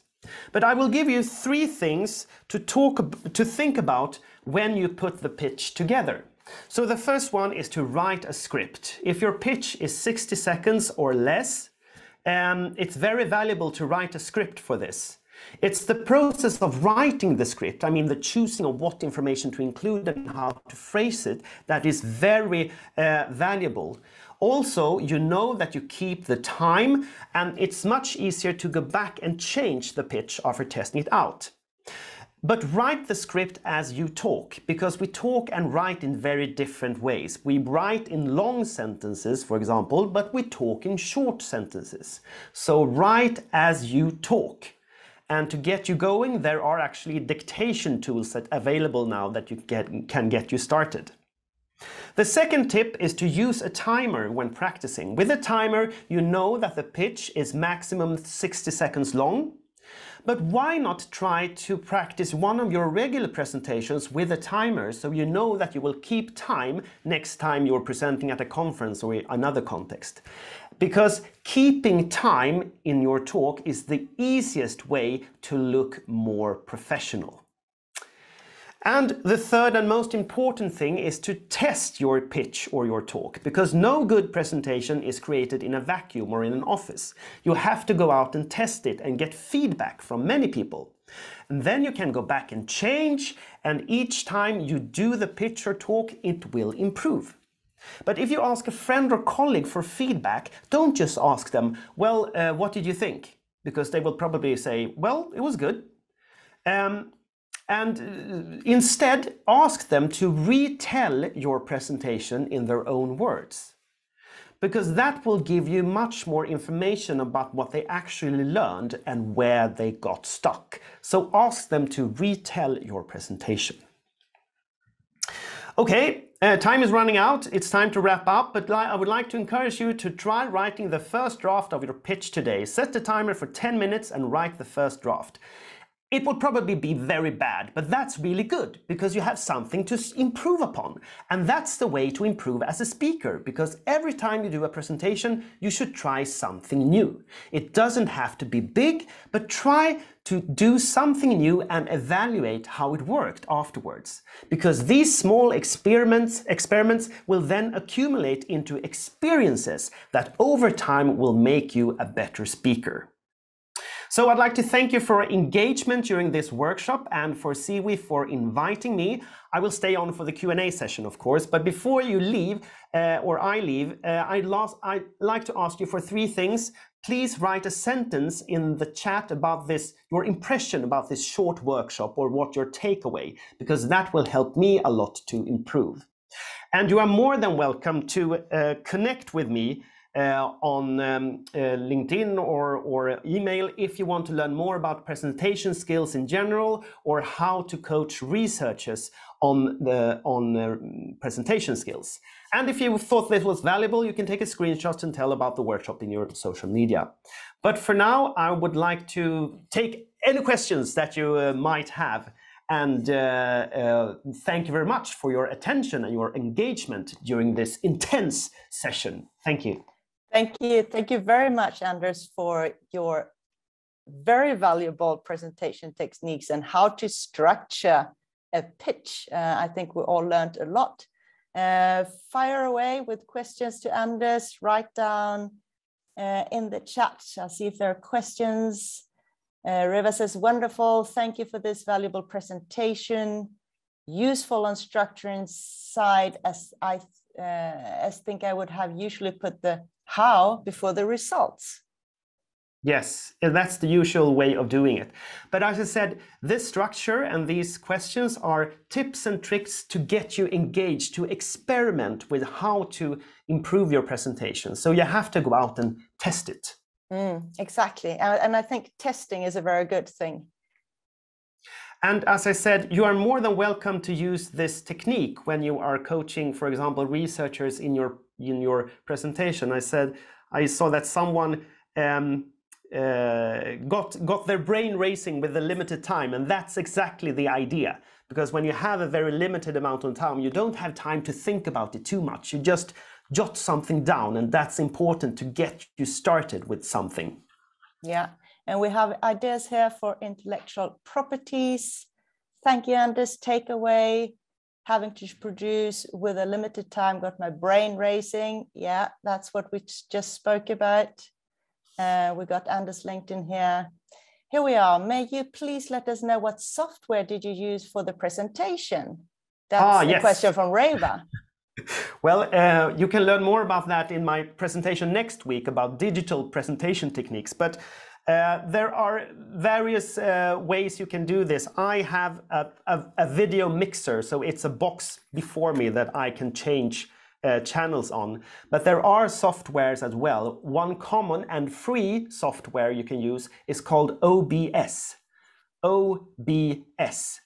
But I will give you three things to talk to think about when you put the pitch together. So the first one is to write a script. If your pitch is 60 seconds or less, um, it's very valuable to write a script for this. It's the process of writing the script, I mean the choosing of what information to include and how to phrase it, that is very uh, valuable. Also, you know that you keep the time and it's much easier to go back and change the pitch after testing it out. But write the script as you talk, because we talk and write in very different ways. We write in long sentences, for example, but we talk in short sentences. So write as you talk. And to get you going, there are actually dictation tools that available now that you get, can get you started. The second tip is to use a timer when practicing. With a timer, you know that the pitch is maximum 60 seconds long. But why not try to practice one of your regular presentations with a timer so you know that you will keep time next time you're presenting at a conference or another context? Because keeping time in your talk is the easiest way to look more professional. And the third and most important thing is to test your pitch or your talk, because no good presentation is created in a vacuum or in an office. You have to go out and test it and get feedback from many people. And then you can go back and change, and each time you do the pitch or talk, it will improve. But if you ask a friend or colleague for feedback, don't just ask them, well, uh, what did you think? Because they will probably say, well, it was good. Um, and uh, instead, ask them to retell your presentation in their own words. Because that will give you much more information about what they actually learned and where they got stuck. So ask them to retell your presentation. Okay, uh, time is running out. It's time to wrap up, but I would like to encourage you to try writing the first draft of your pitch today. Set the timer for 10 minutes and write the first draft. It will probably be very bad, but that's really good because you have something to improve upon. And that's the way to improve as a speaker because every time you do a presentation, you should try something new. It doesn't have to be big, but try to do something new and evaluate how it worked afterwards. Because these small experiments, experiments will then accumulate into experiences that over time will make you a better speaker. So I'd like to thank you for engagement during this workshop and for Siwi for inviting me. I will stay on for the Q&A session, of course, but before you leave, uh, or I leave, uh, I'd, I'd like to ask you for three things. Please write a sentence in the chat about this, your impression about this short workshop or what your takeaway, because that will help me a lot to improve. And you are more than welcome to uh, connect with me on um, uh, LinkedIn or, or email if you want to learn more about presentation skills in general or how to coach researchers on the on uh, presentation skills. And if you thought this was valuable, you can take a screenshot and tell about the workshop in your social media. But for now, I would like to take any questions that you uh, might have. And uh, uh, thank you very much for your attention and your engagement during this intense session. Thank you. Thank you. Thank you very much, Anders, for your very valuable presentation techniques and how to structure a pitch. Uh, I think we all learned a lot. Uh, fire away with questions to Anders, write down uh, in the chat. I'll see if there are questions. Uh, Reva says, wonderful, thank you for this valuable presentation. Useful on structuring side as I uh, as think I would have usually put the how before the results. Yes, that's the usual way of doing it. But as I said, this structure and these questions are tips and tricks to get you engaged, to experiment with how to improve your presentation. So you have to go out and test it. Mm, exactly. And I think testing is a very good thing. And as I said, you are more than welcome to use this technique when you are coaching, for example, researchers in your in your presentation. I said I saw that someone um, uh, got got their brain racing with a limited time, and that's exactly the idea. Because when you have a very limited amount of time, you don't have time to think about it too much. You just jot something down, and that's important to get you started with something. Yeah, and we have ideas here for intellectual properties. Thank you, Anders. Takeaway having to produce with a limited time got my brain racing. Yeah, that's what we just spoke about. Uh, we got Anders LinkedIn here. Here we are. May you please let us know what software did you use for the presentation? That's ah, the yes. question from Reva. well, uh, you can learn more about that in my presentation next week about digital presentation techniques. But uh, there are various uh, ways you can do this. I have a, a, a, video mixer, so it's a box before me that I can change uh, channels on. But there are softwares as well. One common and free software you can use is called OBS. OBS.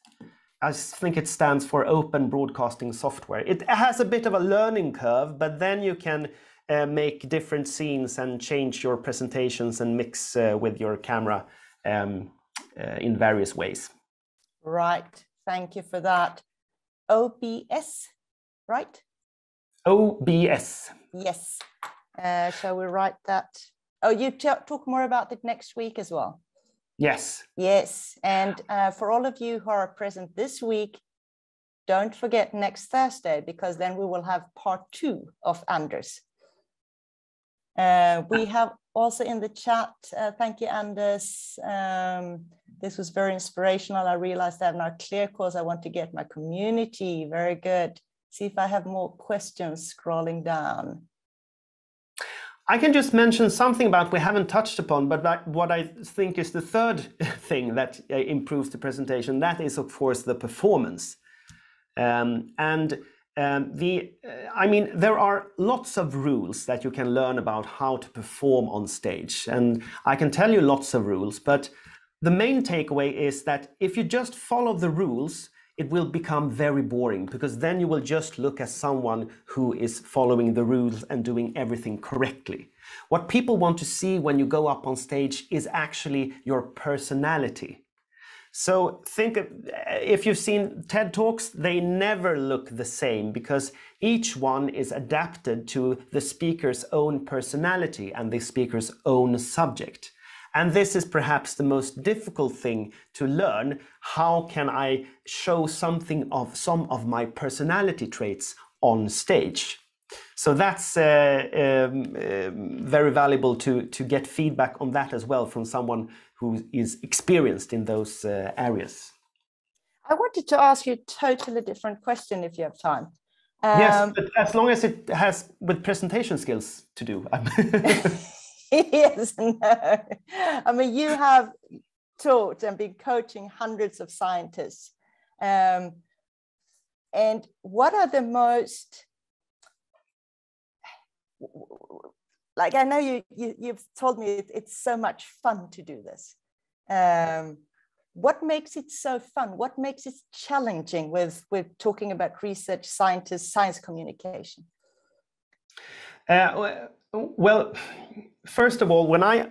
I think it stands for Open Broadcasting Software. It has a bit of a learning curve, but then you can uh, make different scenes and change your presentations and mix uh, with your camera um, uh, in various ways. Right. Thank you for that. OBS, right? OBS. Yes. Uh, shall we write that? Oh, you talk more about it next week as well. Yes. Yes. And uh, for all of you who are present this week, don't forget next Thursday, because then we will have part two of Anders. Uh, we have also in the chat, uh, thank you, Anders. Um, this was very inspirational. I realized I have now clear course. I want to get my community. Very good see if I have more questions scrolling down. I can just mention something about we haven't touched upon, but what I think is the third thing that uh, improves the presentation. That is, of course, the performance. Um, and um, the, uh, I mean, there are lots of rules that you can learn about how to perform on stage, and I can tell you lots of rules. But the main takeaway is that if you just follow the rules, it will become very boring because then you will just look as someone who is following the rules and doing everything correctly. What people want to see when you go up on stage is actually your personality. So think if you've seen TED Talks, they never look the same because each one is adapted to the speaker's own personality and the speaker's own subject. And this is perhaps the most difficult thing to learn. How can I show something of some of my personality traits on stage? So that's uh, um, um, very valuable to, to get feedback on that as well from someone who is experienced in those uh, areas. I wanted to ask you a totally different question if you have time. Um, yes, but as long as it has with presentation skills to do. yes, no. I mean, you have taught and been coaching hundreds of scientists. Um, and what are the most like I know you, you have told me it, it's so much fun to do this. Um, what makes it so fun? What makes it challenging with with talking about research, scientists, science communication? Uh, well, first of all, when I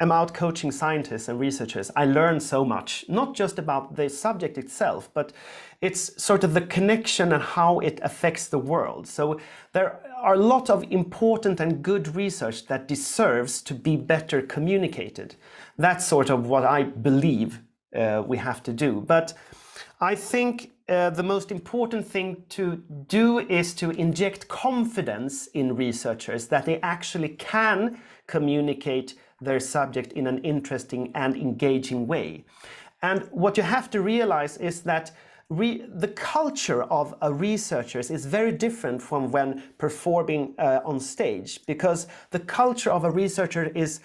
am out coaching scientists and researchers, I learn so much, not just about the subject itself, but it's sort of the connection and how it affects the world. So there are a lot of important and good research that deserves to be better communicated. That's sort of what I believe uh, we have to do. But I think uh, the most important thing to do is to inject confidence in researchers that they actually can communicate their subject in an interesting and engaging way. And what you have to realize is that the culture of a researcher is very different from when performing uh, on stage because the culture of a researcher is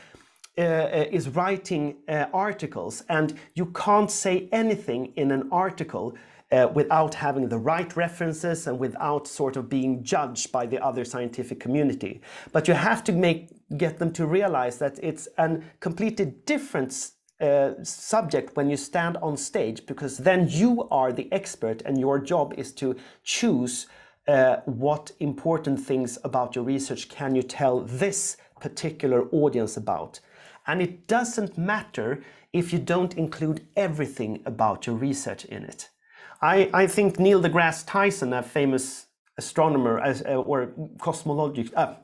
uh is writing uh, articles and you can't say anything in an article uh, without having the right references and without sort of being judged by the other scientific community. But you have to make get them to realize that it's a completely different uh, subject when you stand on stage because then you are the expert and your job is to choose uh, what important things about your research can you tell this particular audience about. And it doesn't matter if you don't include everything about your research in it. I, I think Neil deGrasse Tyson, a famous astronomer as, uh, or cosmologist, uh,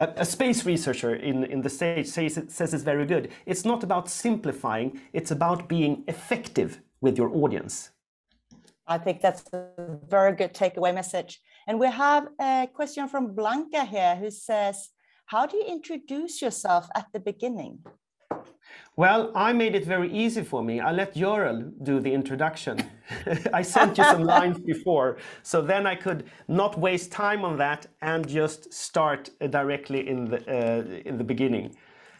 a, space researcher in, in the States says, says it's very good. It's not about simplifying, it's about being effective with your audience. I think that's a very good takeaway message. And we have a question from Blanca here who says, How do you introduce yourself at the beginning? Well, I made it very easy for me. I let Görel do the introduction. I sent you some lines before, so then I could not waste time on that and just start directly in the uh, in the beginning.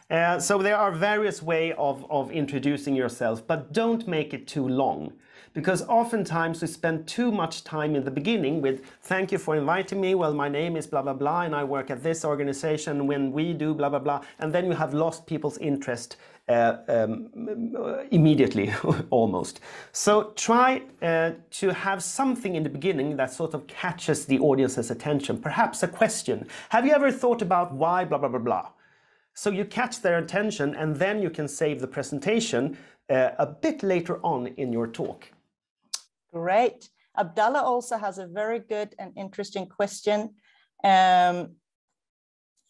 Uh, so there are various ways of, of introducing yourself, but don't make it too long because oftentimes we spend too much time in the beginning with thank you for inviting me well my name is blah blah blah and i work at this organization when we do blah blah blah and then you have lost people's interest uh, um, immediately almost. So try uh, to have something in the beginning that sort of catches the audience's attention, perhaps a question. Have you ever thought about why blah blah blah blah? So you catch their attention and then you can save the presentation uh, a bit later on in your talk. Great. Abdallah also has a very good and interesting question. Um,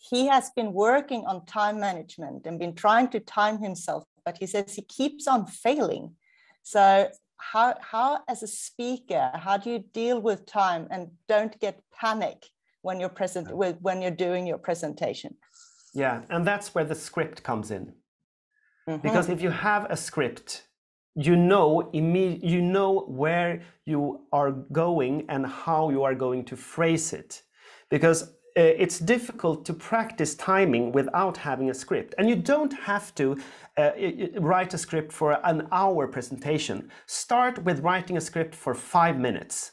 he has been working on time management and been trying to time himself, but he says he keeps on failing. So how, how as a speaker, how do you deal with time and don't get panic when you're present with when you're doing your presentation? Yeah, and that's where the script comes in. Mm -hmm. Because if you have a script, you know you know where you are going and how you are going to phrase it. Because it's difficult to practice timing without having a script. And you don't have to uh, write a script for an hour presentation. Start with writing a script for five minutes.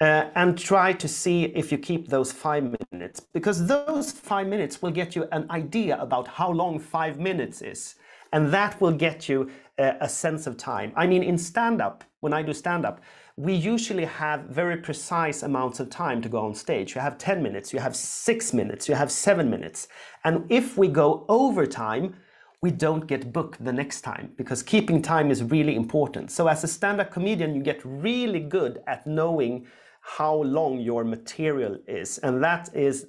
Uh, and try to see if you keep those five minutes because those five minutes will get you an idea about how long five minutes is and that will get you a, a sense of time i mean in stand up when i do stand up we usually have very precise amounts of time to go on stage. You have 10 minutes, you have six minutes, you have seven minutes. And if we go over time, we don't get booked the next time because keeping time is really important. So as a stand-up comedian, you get really good at knowing how long your material is. And that is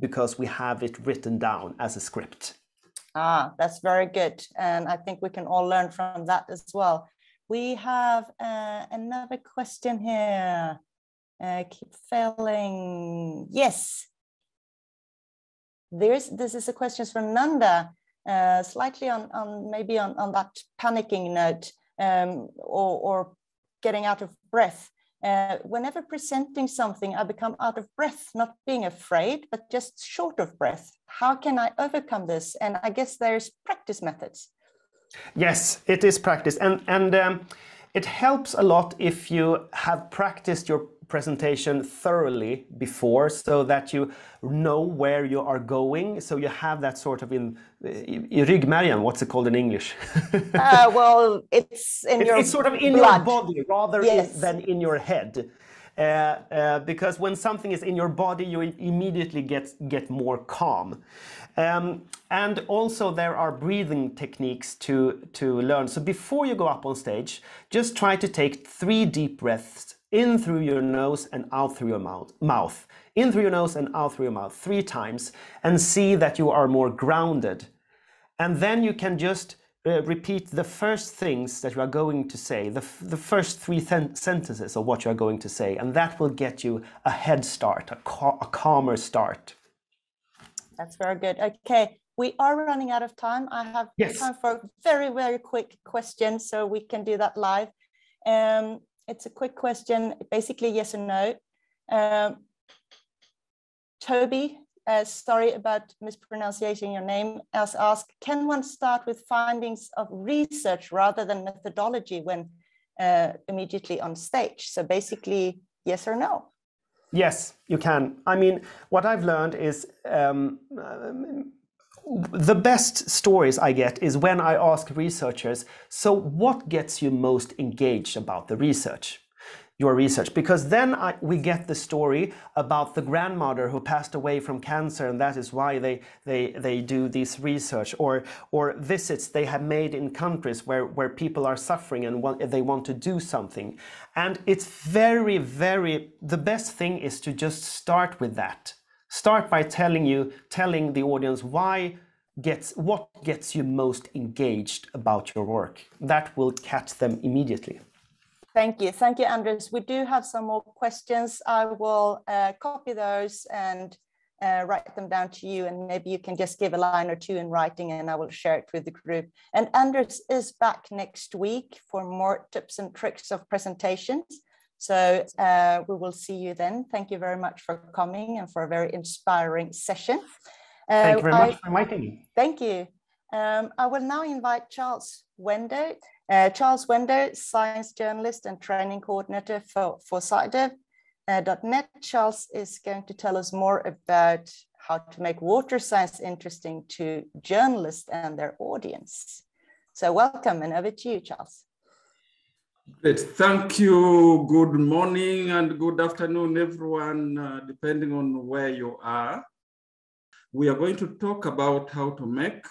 because we have it written down as a script. Ah, that's very good. And I think we can all learn from that as well. We have uh, another question here. Uh, keep failing. Yes. There's, this is a question from Nanda, uh, slightly on, on maybe on, on that panicking note um, or, or getting out of breath. Uh, whenever presenting something, I become out of breath, not being afraid, but just short of breath. How can I overcome this? And I guess there's practice methods. Yes, it is practice, and and um, it helps a lot if you have practiced your presentation thoroughly before so that you know where you are going. So you have that sort of in ryggmärgen what's it called in english? Uh, well it's in it's, your it's sort of in blood. your body rather Yes. in, than in your head. Uh, uh, because when something is in your body you immediately get get more calm um, and also there are breathing techniques to to learn. So before you go up on stage just try to take three deep breaths in through your nose and out through your mouth mouth. In through your nose and out through your mouth three times and see that you are more grounded. And then you can just uh, repeat the first things that you are going to say, the, the first three sen- sentences of what you are going to say, and that will get you a head start, a, a calmer start. That's very good. Okay, we are running out of time. I have Yes. time for a very, very quick question, so we can do that live. Um, it's a quick question, basically yes or no. Um, Toby, uh, sorry about mispronouncing your name, has asked, can one start with findings of research rather than methodology when uh, immediately on stage? So basically, yes or no? Yes, you can. I mean, what I've learned is um, the best stories I get is when I ask researchers, so what gets you most engaged about the research? Your research, because then I, we get the story about the grandmother who passed away from cancer, and that is why they they, they do this research, or or visits they have made in countries where, where people are suffering and want, they want to do something, and it's very very the best thing is to just start with that. Start by telling you telling the audience why gets what gets you most engaged about your work. That will catch them immediately Thank you. Thank you, Anders. We do have some more questions. I will uh, copy those and uh, write them down to you, and maybe you can just give a line or two in writing, and I will share it with the group. And Anders is back next week for more tips and tricks of presentations. So uh, we will see you then. Thank you very much for coming and for a very inspiring session. thank you very I- much for inviting me Thank you. Um, I will now invite Charles Wendo. Uh, Charles Wendo, science journalist and training coordinator for, for SciDev.net. Charles is going to tell us more about how to make water science interesting to journalists and their audience. So welcome and over to you, Charles. Great. Thank you. Good morning and good afternoon, everyone, uh, depending on where you are. We are going to talk about how to make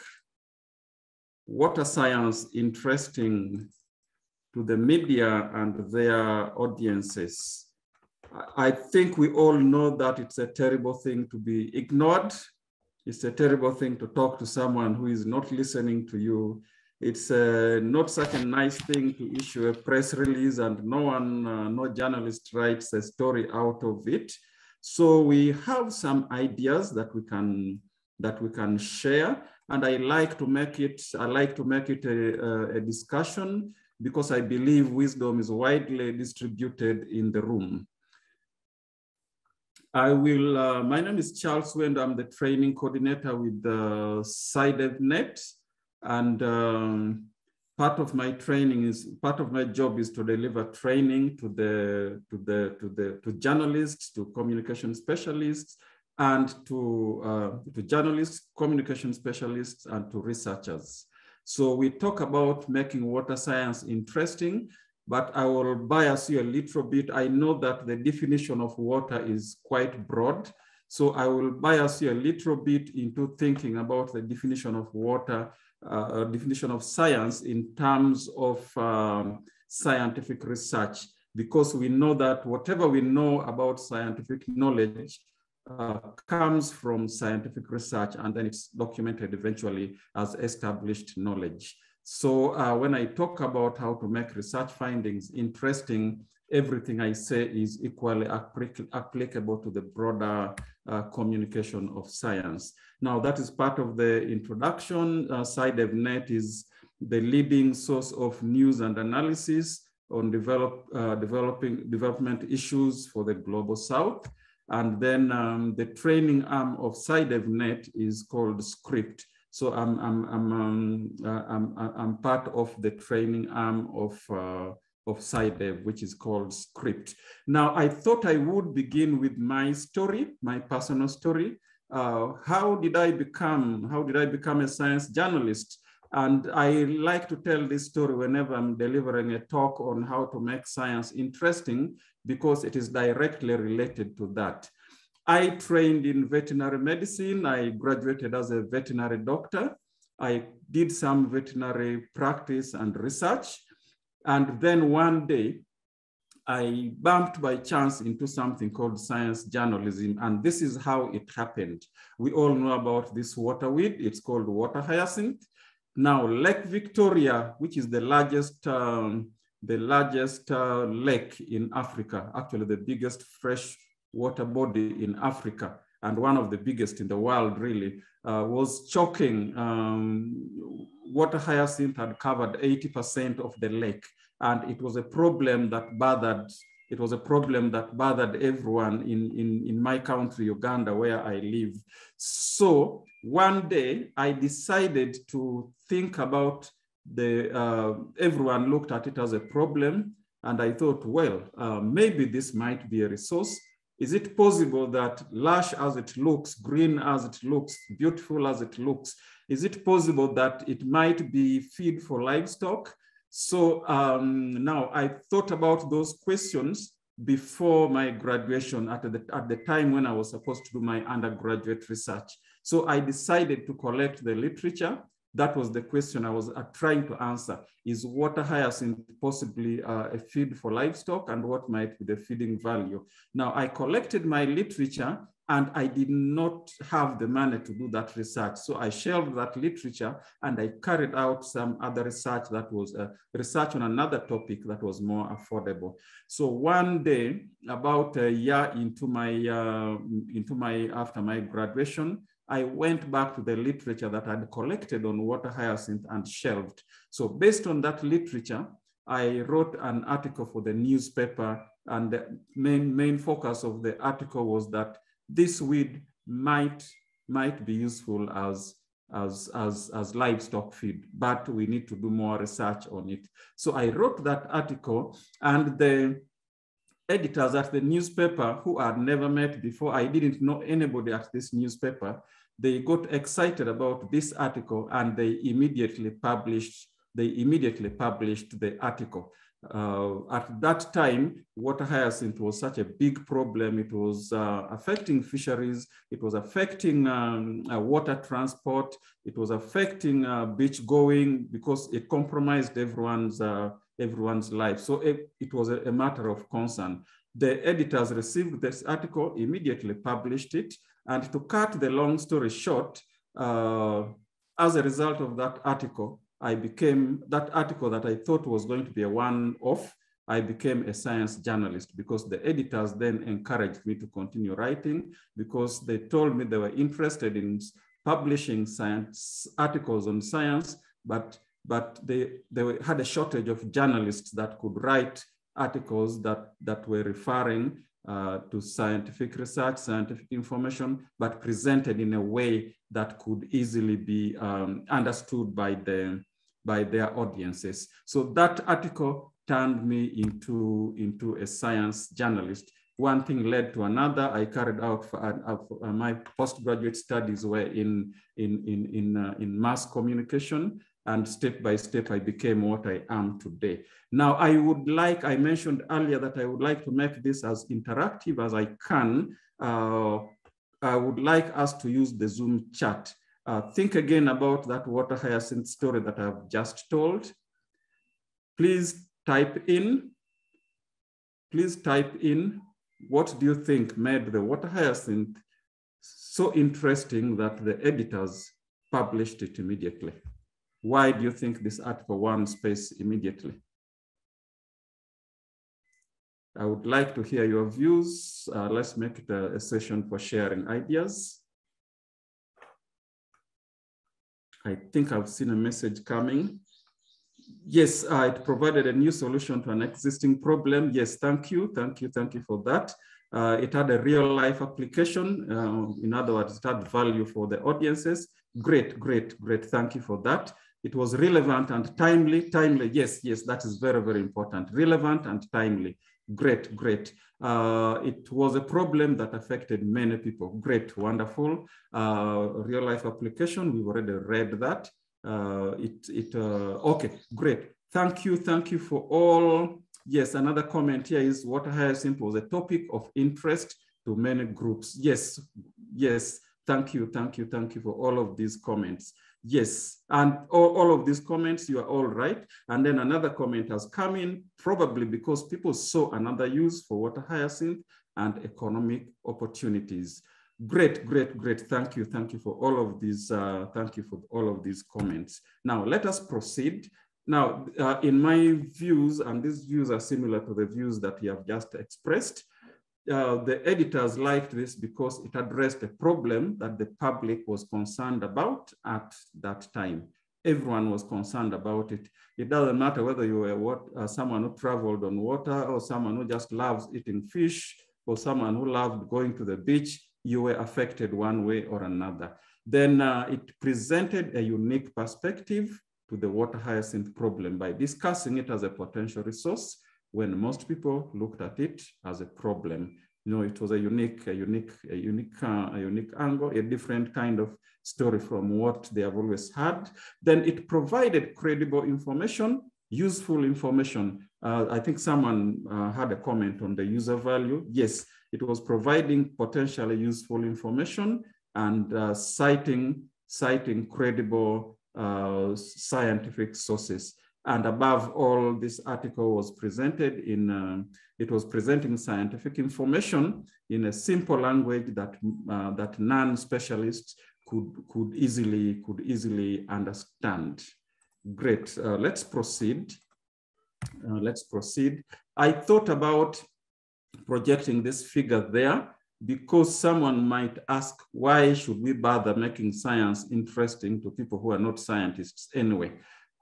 water science interesting to the media and their audiences. I think we all know that it's a terrible thing to be ignored. It's a terrible thing to talk to someone who is not listening to you it's uh, not such a nice thing to issue a press release and no one, uh, no journalist writes a story out of it. So we have some ideas that we can that we can share, and I like to make it. I like to make it a, a, discussion because I believe wisdom is widely distributed in the room. I will. Uh, my name is Charles Wendo. I'm the training coordinator with the SciDevNet. And um, part of my training is part of my job is to deliver training to the to the to the to journalists, to communication specialists, and to uh, to journalists, communication specialists, and to researchers. So we talk about making water science interesting, but I will bias you a little bit. I know that the definition of water is quite broad. So I will bias you a little bit into thinking about the definition of water uh, definition of science in terms of um, scientific research, because we know that whatever we know about scientific knowledge uh, comes from scientific research and then it's documented eventually as established knowledge. So uh, when I talk about how to make research findings interesting, everything I say is equally applicable to the broader uh, communication of science. Now that is part of the introduction. Uh, SciDevNet is the leading source of news and analysis on develop, uh, developing development issues for the global South. And then um, the training arm of SciDevNet is called Script. So I'm, I'm, I'm, um, uh, I'm, I'm part of the training arm of, uh, of SciDev, which is called Script. Now, I thought I would begin with my story, my personal story. Uh, how did I become, how did I become a science journalist? And I like to tell this story whenever I'm delivering a talk on how to make science interesting because it is directly related to that. I trained in veterinary medicine. I graduated as a veterinary doctor. I did some veterinary practice and research. And then one day, I bumped by chance into something called science journalism, and this is how it happened. We all know about this water weed. It's called water hyacinth. Now, Lake Victoria, which is the largest, um, the largest uh, lake in Africa, actually the biggest fresh water body in Africa, and one of the biggest in the world, really, uh, was choking. Um, water hyacinth had covered 80% of the lake, and it was a problem that bothered. It was a problem that bothered everyone in, in, in my country, Uganda, where I live. So one day I decided to think about the, uh, everyone looked at it as a problem. And I thought, well, uh, maybe this might be a resource is it possible that lush as it looks, green as it looks, beautiful as it looks, is it possible that it might be feed for livestock? So um, now I thought about those questions before my graduation at the, at the time when I was supposed to do my undergraduate research. So I decided to collect the literature that was the question I was uh, trying to answer. Is water hyacinth possibly uh, a feed for livestock and what might be the feeding value? Now I collected my literature and I did not have the money to do that research. So I shelved that literature and I carried out some other research that was uh, research on another topic that was more affordable. So one day, about a year into my, uh, into my, after my graduation, I went back to the literature that I'd collected on water hyacinth and shelved. So based on that literature, I wrote an article for the newspaper and the main, main focus of the article was that this weed might, might be useful as, as, as, as livestock feed, but we need to do more research on it. So I wrote that article and the editors at the newspaper who I'd never met before, I didn't know anybody at this newspaper, they got excited about this article and they immediately published, they immediately published the article. Uh, at that time, water hyacinth was such a big problem. It was uh, affecting fisheries. It was affecting um, uh, water transport. It was affecting uh, beach going because it compromised everyone's uh, everyone's life. So it, it was a, a, matter of concern. The editors received this article, immediately published it. And to cut the long story short, uh, as a result of that article, I became, that article that I thought was going to be a one-off, I became a science journalist because the editors then encouraged me to continue writing because they told me they were interested in publishing science articles on science, but but they, they had a shortage of journalists that could write articles that, that were referring uh, to scientific research, scientific information, but presented in a way that could easily be um, understood by, the, by their audiences. So that article turned me into, into a science journalist. One thing led to another. I carried out for, uh, for, uh, my postgraduate studies were in, in, in, in, uh, in mass communication and step by step I became what I am today. Now I would like, I mentioned earlier that I would like to make this as interactive as I can. Uh, I would like us to use the Zoom chat. Uh, think again about that water hyacinth story that I've just told. Please type in, please type in, what do you think made the water hyacinth so interesting that the editors published it immediately? Why do you think this article won space immediately? I would like to hear your views. Uh, let's make it a, a, session for sharing ideas. I think I've seen a message coming. Yes, uh, it provided a new solution to an existing problem. Yes, thank you, thank you, thank you for that. Uh, it had a real life application. Uh, in other words, it had value for the audiences. Great, great, great. Thank you for that. It was relevant and timely. Timely, yes, yes, that is very, very important. Relevant and timely. Great, great. Uh, it was a problem that affected many people. Great, wonderful. Uh, real life application, we've already read that. Uh, it, it uh, okay, great. Thank you, thank you for all. Yes, another comment here is water hyacinth was a topic of interest to many groups. Yes, yes, thank you, thank you, thank you for all of these comments. Yes, and all, all of these comments, you are all right. And then another comment has come in, probably because people saw another use for water hyacinth and economic opportunities. Great, great, great. Thank you. Thank you for all of these. Uh, thank you for all of these comments. Now, let us proceed. Now, uh, in my views, and these views are similar to the views that you have just expressed, uh, the editors liked this because it addressed a problem that the public was concerned about at that time. Everyone was concerned about it. It doesn't matter whether you were what, uh, someone who traveled on water or someone who just loves eating fish or someone who loved going to the beach, you were affected one way or another. Then uh, it presented a unique perspective to the water hyacinth problem by discussing it as a potential resource when most people looked at it as a problem. You know, it was a unique, a unique, a unique, uh, a unique angle, a different kind of story from what they have always had. Then it provided credible information, useful information. Uh, I think someone uh, had a comment on the user value. Yes, it was providing potentially useful information and uh, citing, citing credible uh, scientific sources. And above all, this article was presented in, uh, it was presenting scientific information in a simple language that, uh, that non-specialists could, could, easily, could easily understand. Great, uh, let's proceed. Uh, let's proceed. I thought about projecting this figure there because someone might ask, why should we bother making science interesting to people who are not scientists anyway?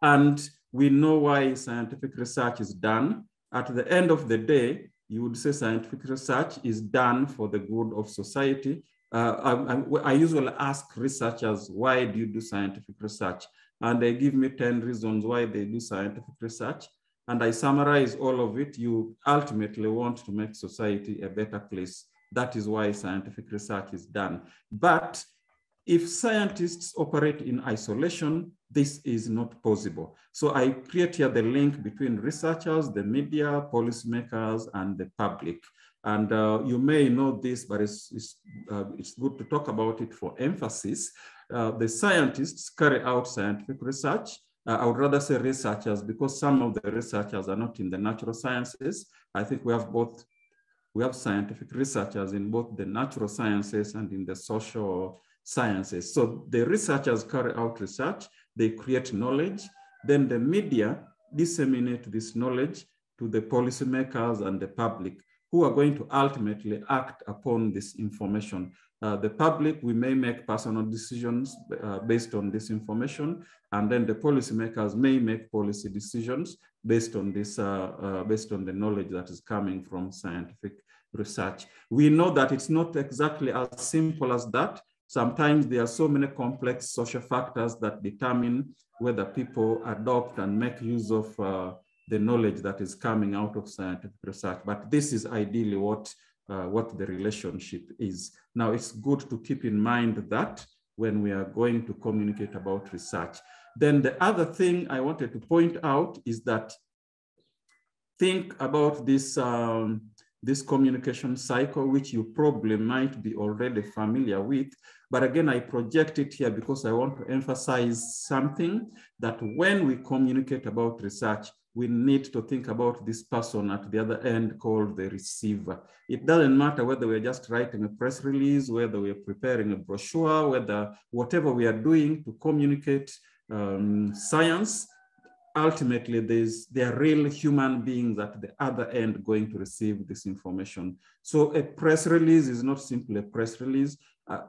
And we know why scientific research is done. At the end of the day, you would say scientific research is done for the good of society. Uh, I, I, usually ask researchers, why do you do scientific research? And they give me 10 reasons why they do scientific research. And I summarize all of it. You ultimately want to make society a better place. That is why scientific research is done. But if scientists operate in isolation, this is not possible. So I create here the link between researchers, the media, policymakers, and the public. And uh, you may know this, but it's, it's, uh, it's, good to talk about it for emphasis. Uh, the scientists carry out scientific research. Uh, I would rather say researchers because some of the researchers are not in the natural sciences. I think we have both, we have scientific researchers in both the natural sciences and in the social sciences. So the researchers carry out research, they create knowledge, then the media disseminate this knowledge to the policymakers and the public who are going to ultimately act upon this information. Uh, the public, we may make personal decisions uh, based on this information, and then the policymakers may make policy decisions based on this, uh, uh based on the knowledge that is coming from scientific research. We know that it's not exactly as simple as that. Sometimes there are so many complex social factors that determine whether people adopt and make use of uh, the knowledge that is coming out of scientific research. But this is ideally what, uh, what the relationship is. Now, it's good to keep in mind that when we are going to communicate about research. Then the other thing I wanted to point out is that think about this um, this communication cycle, which you probably might be already familiar with. But again, I project it here because I want to emphasize something that when we communicate about research, we need to think about this person at the other end called the receiver. It doesn't matter whether we're just writing a press release, whether we're preparing a brochure, whether whatever we are doing to communicate um, science, ultimately there's there are real human beings at the other end going to receive this information. So a press release is not simply a press release. Uh,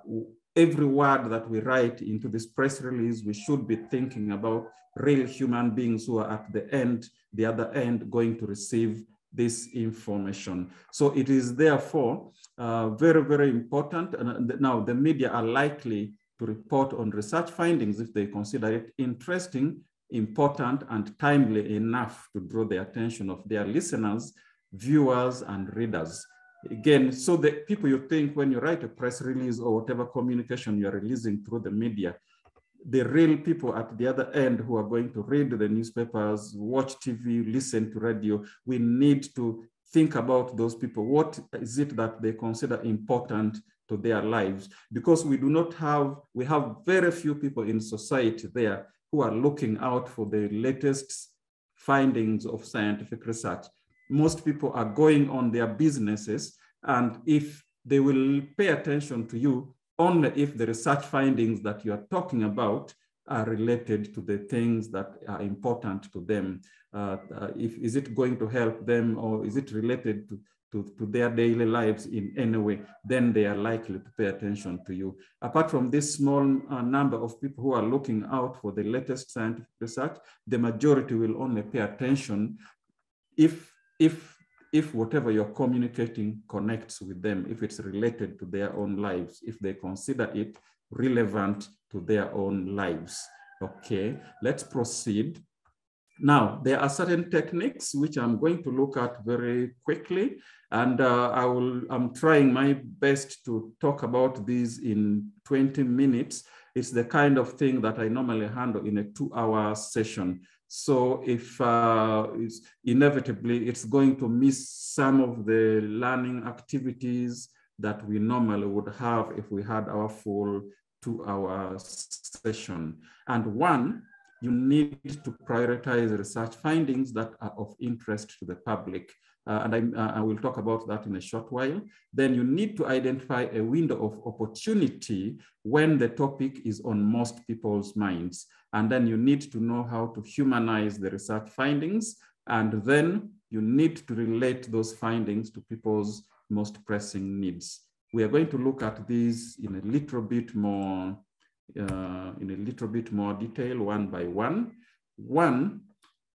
every word that we write into this press release, we should be thinking about real human beings who are at the end, the other end going to receive this information. So it is therefore uh, very, very important. And now the media are likely to report on research findings if they consider it interesting, important, and timely enough to draw the attention of their listeners, viewers, and readers. Again, so the people you think when you write a press release or whatever communication you're releasing through the media, the real people at the other end who are going to read the newspapers, watch TV, listen to radio, we need to think about those people. What is it that they consider important to their lives? Because we do not have, we have very few people in society there who are looking out for the latest findings of scientific research. Most people are going on their businesses, and if they will pay attention to you only if the research findings that you are talking about are related to the things that are important to them. Uh, uh, if, is it going to help them or is it related to, to, to, their daily lives in any way, then they are likely to pay attention to you. Apart from this small uh, number of people who are looking out for the latest scientific research, the majority will only pay attention if, if, if whatever you're communicating connects with them, if it's related to their own lives, if they consider it relevant to their own lives. Okay, let's proceed. Now, there are certain techniques which I'm going to look at very quickly, and uh, I will, I'm trying my best to talk about these in 20 minutes. It's the kind of thing that I normally handle in a two hour session. So if uh, it's inevitably, it's going to miss some of the learning activities that we normally would have if we had our full two hour session. And one, you need to prioritize research findings that are of interest to the public. Uh, and I, uh, I, will talk about that in a short while. Then you need to identify a window of opportunity when the topic is on most people's minds. And then you need to know how to humanize the research findings. And then you need to relate those findings to people's most pressing needs. We are going to look at these in a little bit more uh, in a little bit more detail, one by one. One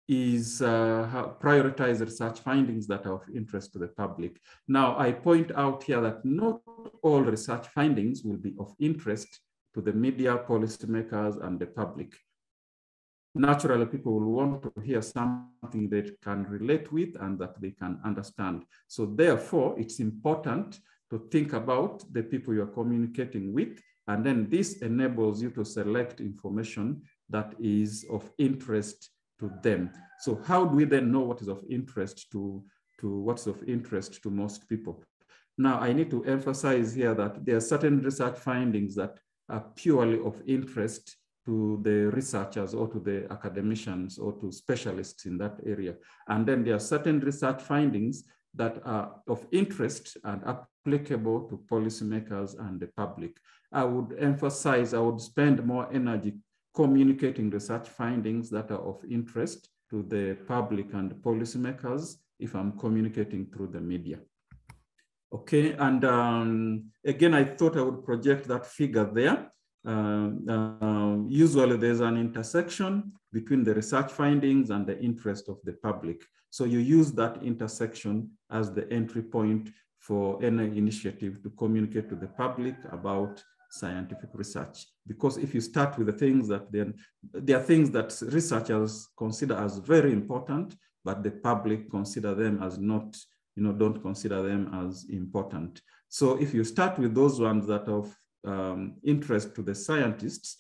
is uh, prioritize research findings that are of interest to the public. Now, I point out here that not all research findings will be of interest to the media, policymakers, and the public. Naturally, people will want to hear something they can relate with and that they can understand. So therefore, it's important to think about the people you're communicating with and then this enables you to select information that is of interest to them. So how do we then know what is of interest to, to what's of interest to most people? Now, I need to emphasize here that there are certain research findings that are purely of interest to the researchers or to the academicians or to specialists in that area. And then there are certain research findings that are of interest and applicable to policymakers and the public. I would emphasize, I would spend more energy communicating research findings that are of interest to the public and policymakers if I'm communicating through the media. Okay, and um, again, I thought I would project that figure there. Uh, uh, usually there's an intersection between the research findings and the interest of the public. So you use that intersection as the entry point for any initiative to communicate to the public about scientific research. Because if you start with the things that then, there are things that researchers consider as very important, but the public consider them as not, you know, don't consider them as important. So if you start with those ones that are of um, interest to the scientists,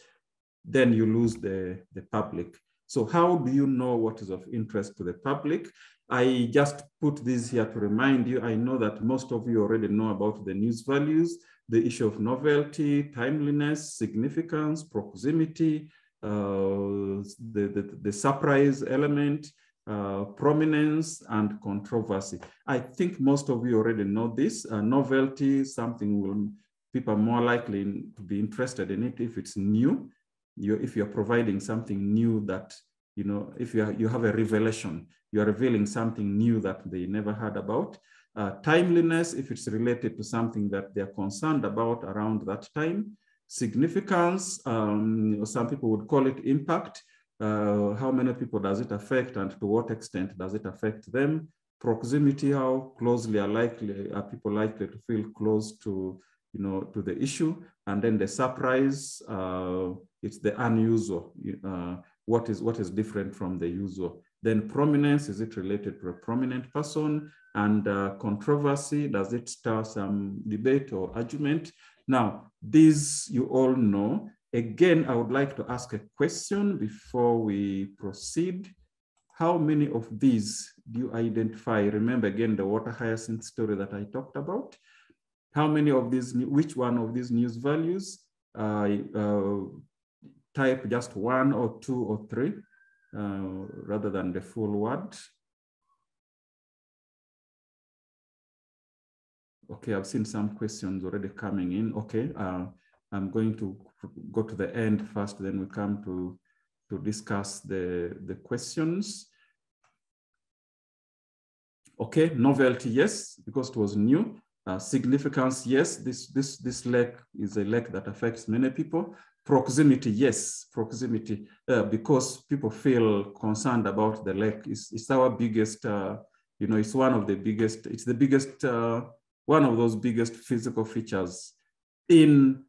then you lose the, the public. So how do you know what is of interest to the public? I just put this here to remind you. I know that most of you already know about the news values, the issue of novelty, timeliness, significance, proximity, uh, the, the, the, surprise element, uh, prominence, and controversy. I think most of you already know this. Uh, novelty, something will, people are more likely to be interested in it if it's new. You, if you're providing something new that, you know, if you, are, you have a revelation, you're revealing something new that they never heard about. Uh, timeliness, if it's related to something that they're concerned about around that time. Significance, um, some people would call it impact. Uh, how many people does it affect and to what extent does it affect them? Proximity, how closely are likely are people likely to feel close to you know, to the issue. And then the surprise, uh, it's the unusual. Uh, what is what is different from the usual? Then prominence, is it related to a prominent person? And uh, controversy, does it start some debate or argument? Now, these you all know. Again, I would like to ask a question before we proceed. How many of these do you identify? Remember again the water hyacinth story that I talked about. How many of these, which one of these news values uh, uh, type just one or two or three uh, rather than the full word? Okay, I've seen some questions already coming in. Okay, uh, I'm going to go to the end first, then we come to, to discuss the, the questions. Okay, novelty, yes, because it was new. Uh, significance, yes, this, this, this lake is a lake that affects many people. Proximity, yes, proximity, uh, because people feel concerned about the lake. It's, it's our biggest, uh, you know, it's one of the biggest, it's the biggest, uh, one of those biggest physical features in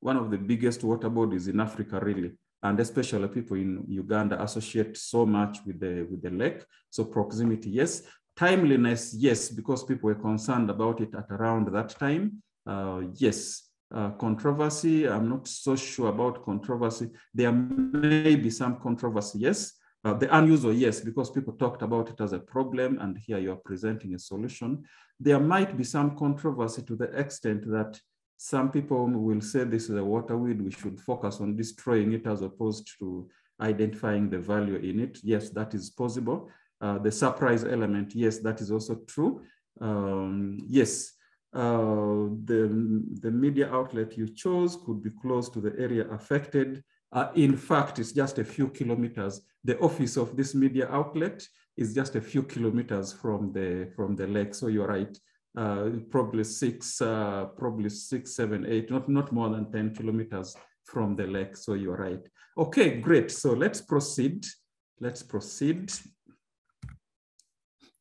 one of the biggest water bodies in Africa, really. And especially people in Uganda associate so much with the, with the lake. So proximity, yes. Timeliness, yes, because people were concerned about it at around that time. Uh, yes. Uh, controversy, I'm not so sure about controversy. There may be some controversy, yes. Uh, the unusual, yes, because people talked about it as a problem and here you are presenting a solution. There might be some controversy to the extent that some people will say this is a water weed, we should focus on destroying it as opposed to identifying the value in it. Yes, that is possible. Uh, the surprise element, yes, that is also true. Um, yes, uh, the, the media outlet you chose could be close to the area affected. Uh, in fact, it's just a few kilometers. The office of this media outlet is just a few kilometers from the, from the lake. So you're right uh, probably six, uh, probably six, seven, eight, not, not more than 10 kilometers from the lake. So you're right. Okay, great. So let's proceed. Let's proceed.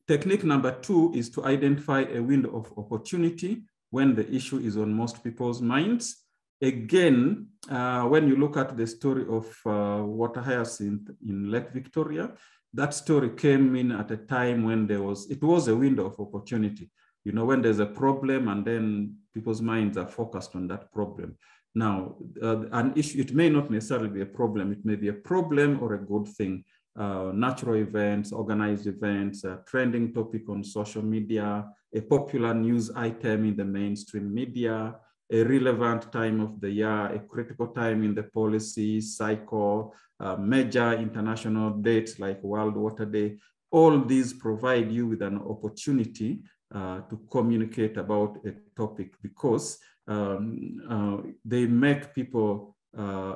Technique number two is to identify a window of opportunity when the issue is on most people's minds. Again, uh, when you look at the story of uh, water hyacinth in Lake Victoria, that story came in at a time when there was, it was a window of opportunity you know, when there's a problem and then people's minds are focused on that problem. Now, uh, an issue, it may not necessarily be a problem. It may be a problem or a good thing. Uh, natural events, organized events, a trending topic on social media, a popular news item in the mainstream media, a relevant time of the year, a critical time in the policy cycle, uh, major international dates like World Water Day. All these provide you with an opportunity uh, to communicate about a topic because um, uh, they make people uh,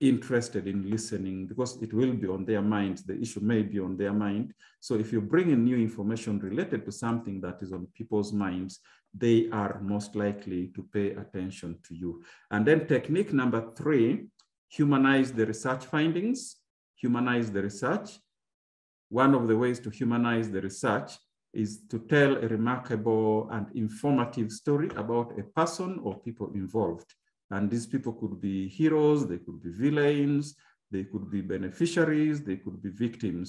interested in listening because it will be on their mind. The issue may be on their mind. So if you bring in new information related to something that is on people's minds, they are most likely to pay attention to you. And then technique number three, humanize the research findings, humanize the research. One of the ways to humanize the research is to tell a remarkable and informative story about a person or people involved. And these people could be heroes, they could be villains, they could be beneficiaries, they could be victims.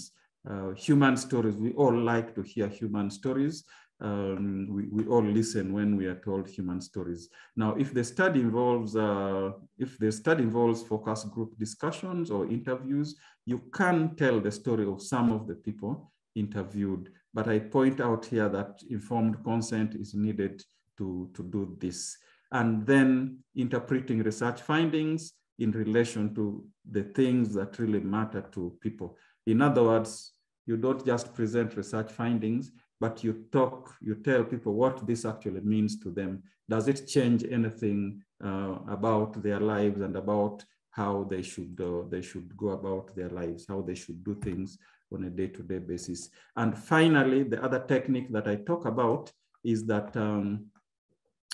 Uh, human stories, we all like to hear human stories. Um, we, we all listen when we are told human stories. Now, if the study involves, uh, if the study involves focus group discussions or interviews, you can tell the story of some of the people interviewed but I point out here that informed consent is needed to, to do this. And then interpreting research findings in relation to the things that really matter to people. In other words, you don't just present research findings, but you talk, you tell people what this actually means to them. Does it change anything uh, about their lives and about how they should uh, they should go about their lives, how they should do things on a day-to-day -day basis. And finally, the other technique that I talk about is that um,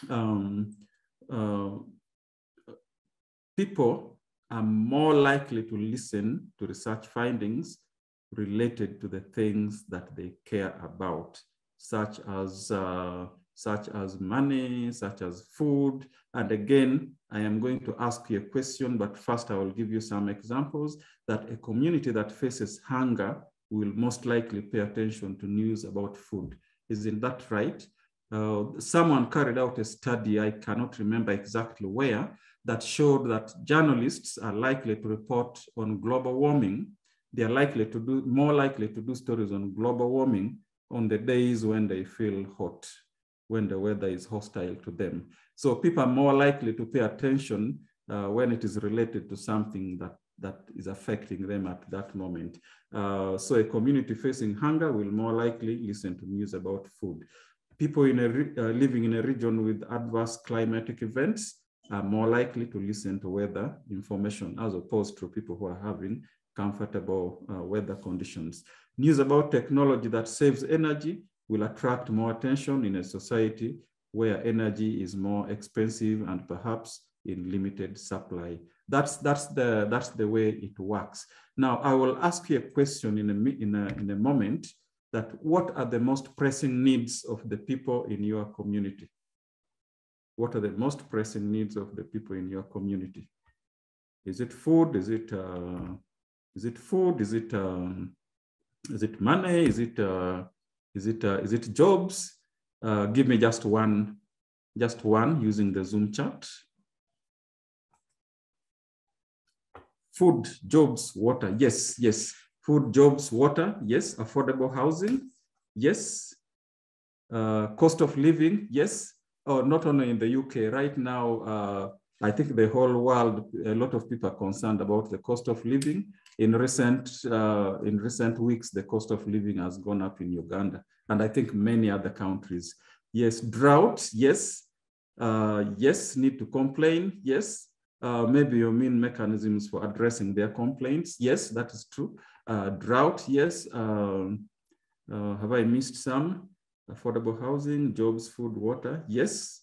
um, uh, people are more likely to listen to research findings related to the things that they care about, such as uh, such as money, such as food. And again, I am going to ask you a question, but first I will give you some examples that a community that faces hunger will most likely pay attention to news about food. Isn't that right? Uh, someone carried out a study, I cannot remember exactly where, that showed that journalists are likely to report on global warming. They are likely to do, more likely to do stories on global warming on the days when they feel hot, when the weather is hostile to them. So people are more likely to pay attention uh, when it is related to something that, that is affecting them at that moment. Uh, so a community facing hunger will more likely listen to news about food. People in a uh, living in a region with adverse climatic events are more likely to listen to weather information as opposed to people who are having comfortable uh, weather conditions. News about technology that saves energy will attract more attention in a society where energy is more expensive and perhaps in limited supply. That's, that's, the, that's the way it works. Now, I will ask you a question in a, in, a, in a moment that what are the most pressing needs of the people in your community? What are the most pressing needs of the people in your community? Is it food? Is it, uh, is it food? Is it, um, is it money? Is it, uh, is it, uh, is it jobs? Uh, give me just one, just one using the Zoom chat. Food, jobs, water. Yes, yes. Food, jobs, water. Yes. Affordable housing. Yes. Uh, cost of living. Yes. Oh, not only in the UK. Right now, uh, I think the whole world, a lot of people are concerned about the cost of living. In recent, uh, in recent weeks, the cost of living has gone up in Uganda, and I think many other countries. Yes, drought, yes. Uh, yes, need to complain, yes. Uh, maybe you mean mechanisms for addressing their complaints. Yes, that is true. Uh, drought, yes. Um, uh, have I missed some? Affordable housing, jobs, food, water, yes.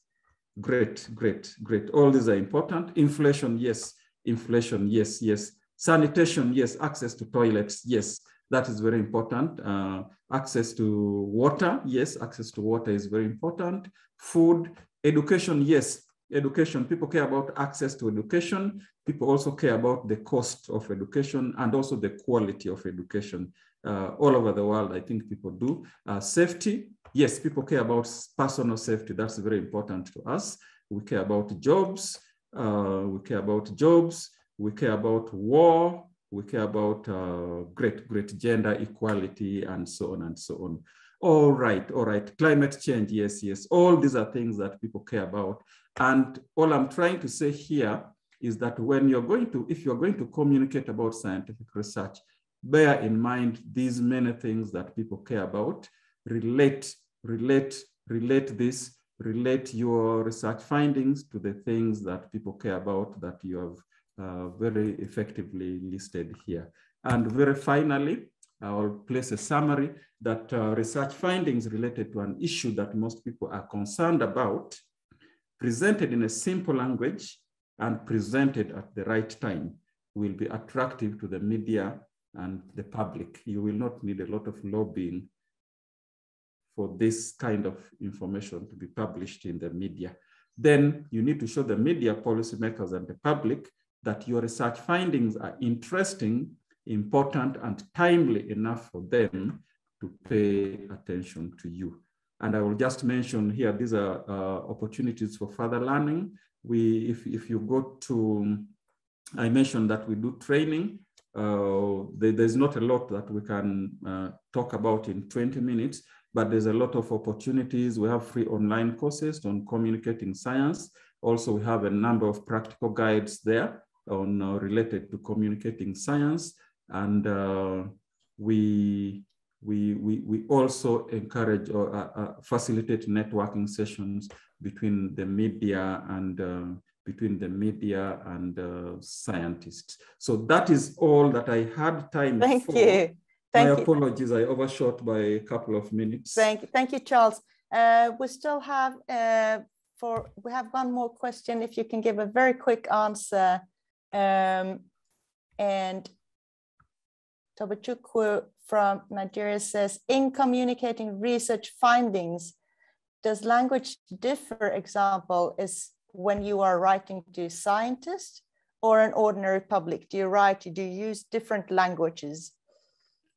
Great, great, great. All these are important. Inflation, yes. Inflation, yes, yes. Sanitation, yes. Access to toilets, yes. That is very important. Uh, access to water, yes. Access to water is very important. Food, education, yes. Education, people care about access to education. People also care about the cost of education and also the quality of education. Uh, all over the world, I think people do. Uh, safety, yes, people care about personal safety. That's very important to us. We care about jobs. Uh, we care about jobs. We care about war. We care about uh, great, great gender equality and so on and so on. All right, all right. Climate change, yes, yes. All these are things that people care about. And all I'm trying to say here is that when you're going to, if you're going to communicate about scientific research, bear in mind these many things that people care about relate, relate, relate this, relate your research findings to the things that people care about that you have uh, very effectively listed here. And very finally, I'll place a summary that uh, research findings related to an issue that most people are concerned about, presented in a simple language and presented at the right time will be attractive to the media and the public. You will not need a lot of lobbying for this kind of information to be published in the media. Then you need to show the media policymakers and the public that your research findings are interesting, important, and timely enough for them to pay attention to you. And I will just mention here, these are uh, opportunities for further learning. We, if, if you go to, I mentioned that we do training. Uh, there, there's not a lot that we can uh, talk about in 20 minutes, but there's a lot of opportunities. We have free online courses on communicating science. Also, we have a number of practical guides there on uh, related to communicating science. And uh, we, we, we, we also encourage or uh, uh, facilitate networking sessions between the media and uh, between the media and uh, scientists. So that is all that I had time Thank for. you. Thank My you. apologies, I overshot by a couple of minutes. Thank you, thank you, Charles. Uh, we still have uh, for we have one more question. If you can give a very quick answer, um, and Tobechukwu from Nigeria says, in communicating research findings, does language differ, example, is when you are writing to scientists or an ordinary public? Do you write, do you use different languages?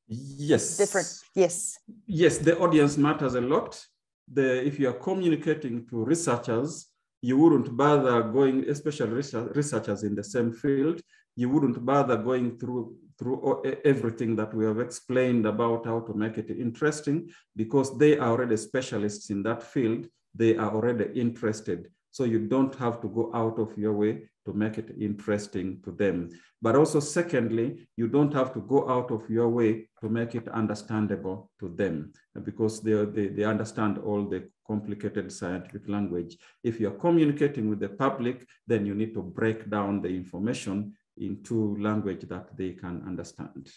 Yes. Different, yes. Yes, the audience matters a lot. The, if you are communicating to researchers, you wouldn't bother going, especially researchers in the same field, you wouldn't bother going through through everything that we have explained about how to make it interesting because they are already specialists in that field. They are already interested. So you don't have to go out of your way to make it interesting to them. But also secondly, you don't have to go out of your way to make it understandable to them because they, they, they understand all the complicated scientific language. If you're communicating with the public, then you need to break down the information into language that they can understand.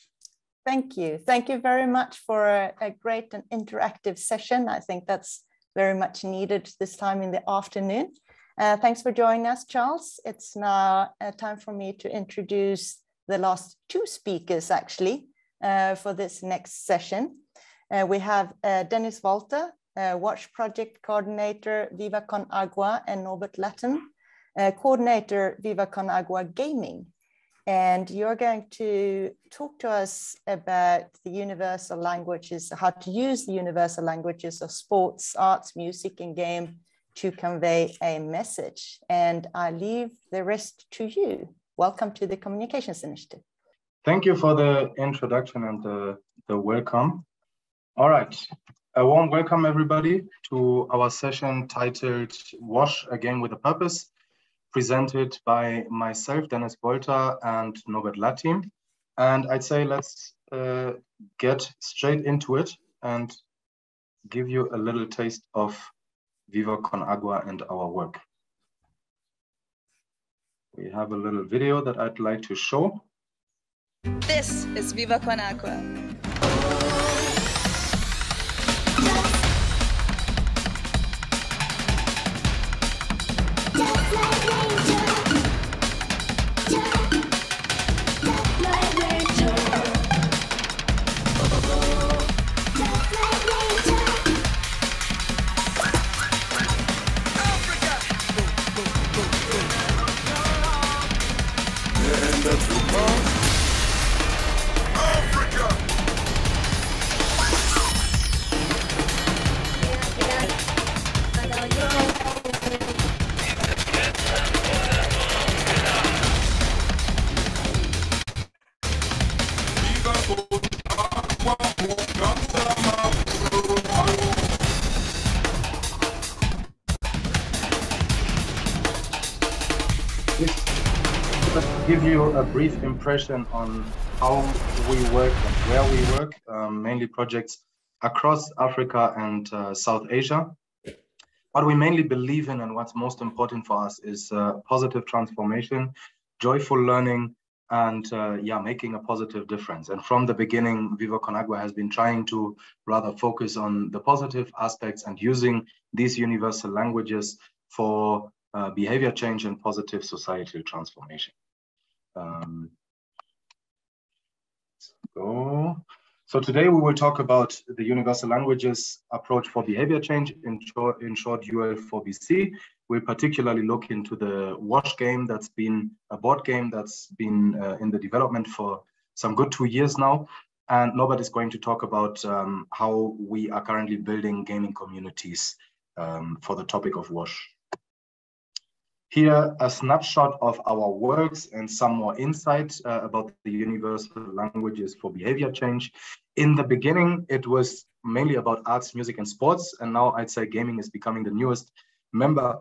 Thank you. Thank you very much for a, a, great and interactive session. I think that's very much needed this time in the afternoon. Uh, thanks for joining us, Charles. It's now uh, time for me to introduce the last two speakers actually uh, for this next session. Uh, we have uh, Dennis Wolter, uh, WASH Project Coordinator, Viva Con Agua, and Nobert Latim, Coordinator, Viva Con Agua Gaming. And you're going to talk to us about the universal languages, how to use the universal languages of sports, arts, music, and game to convey a message. And I leave the rest to you. Welcome to the Communications Initiative. Thank you for the introduction and the, the welcome. All right, a warm welcome everybody to our session titled Wash Again with a Purpose, presented by myself, Dennis Wolter and Nobert Latim. And I'd say let's uh, get straight into it and give you a little taste of Viva Con Agua and our work. We have a little video that I'd like to show. This is Viva Con Agua. Impression on how we work and where we work, um, mainly projects across Africa and uh, South Asia. What we mainly believe in and what's most important for us is uh, positive transformation, joyful learning, and uh, yeah, making a positive difference. And from the beginning, Viva Con Agua has been trying to rather focus on the positive aspects and using these universal languages for uh, behavior change and positive societal transformation. Um, go. So today we will talk about the universal languages approach for behavior change, in short, in short UL4BC. We'll particularly look into the WASH game that's been a board game that's been uh, in the development for some good two years now. And Nobert is going to talk about um, how we are currently building gaming communities um, for the topic of WASH. Here, a snapshot of our works and some more insight uh, about the universal languages for behavior change. In the beginning, it was mainly about arts, music, and sports. And now I'd say gaming is becoming the newest member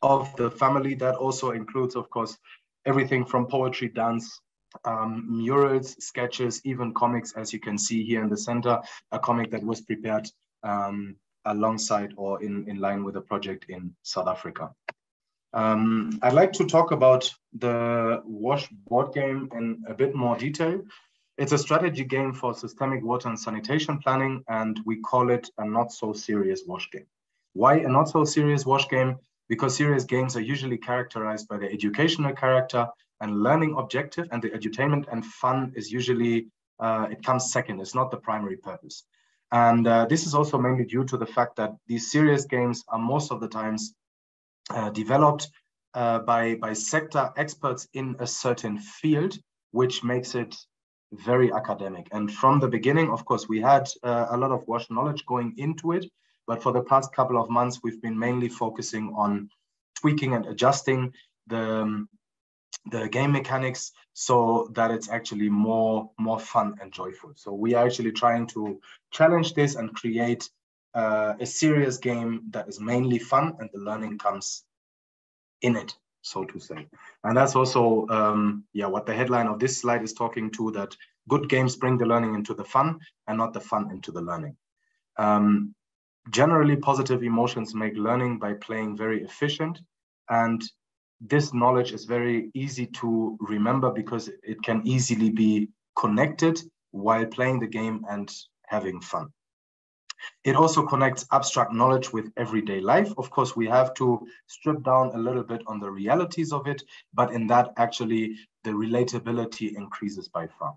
of the family. That also includes, of course, everything from poetry, dance, um, murals, sketches, even comics, as you can see here in the center, a comic that was prepared um, alongside or in, in line with a project in South Africa. Um, I'd like to talk about the WASH board game in a bit more detail. It's a strategy game for systemic water and sanitation planning, and we call it a not so serious WASH game. Why a not so serious WASH game? Because serious games are usually characterized by their educational character and learning objective, and the edutainment and fun is usually, uh, it comes second, it's not the primary purpose. And uh, this is also mainly due to the fact that these serious games are most of the times uh, developed uh, by, by sector experts in a certain field, which makes it very academic. And from the beginning, of course, we had uh, a lot of WASH knowledge going into it, but for the past couple of months, we've been mainly focusing on tweaking and adjusting the, um, the game mechanics so that it's actually more more fun and joyful so we are actually trying to challenge this and create uh, a serious game that is mainly fun and the learning comes in it so to say and that's also um, yeah what the headline of this slide is talking to that good games bring the learning into the fun and not the fun into the learning um, generally positive emotions make learning by playing very efficient and this knowledge is very easy to remember because it can easily be connected while playing the game and having fun. It also connects abstract knowledge with everyday life. Of course, we have to strip down a little bit on the realities of it, but in that actually the relatability increases by far.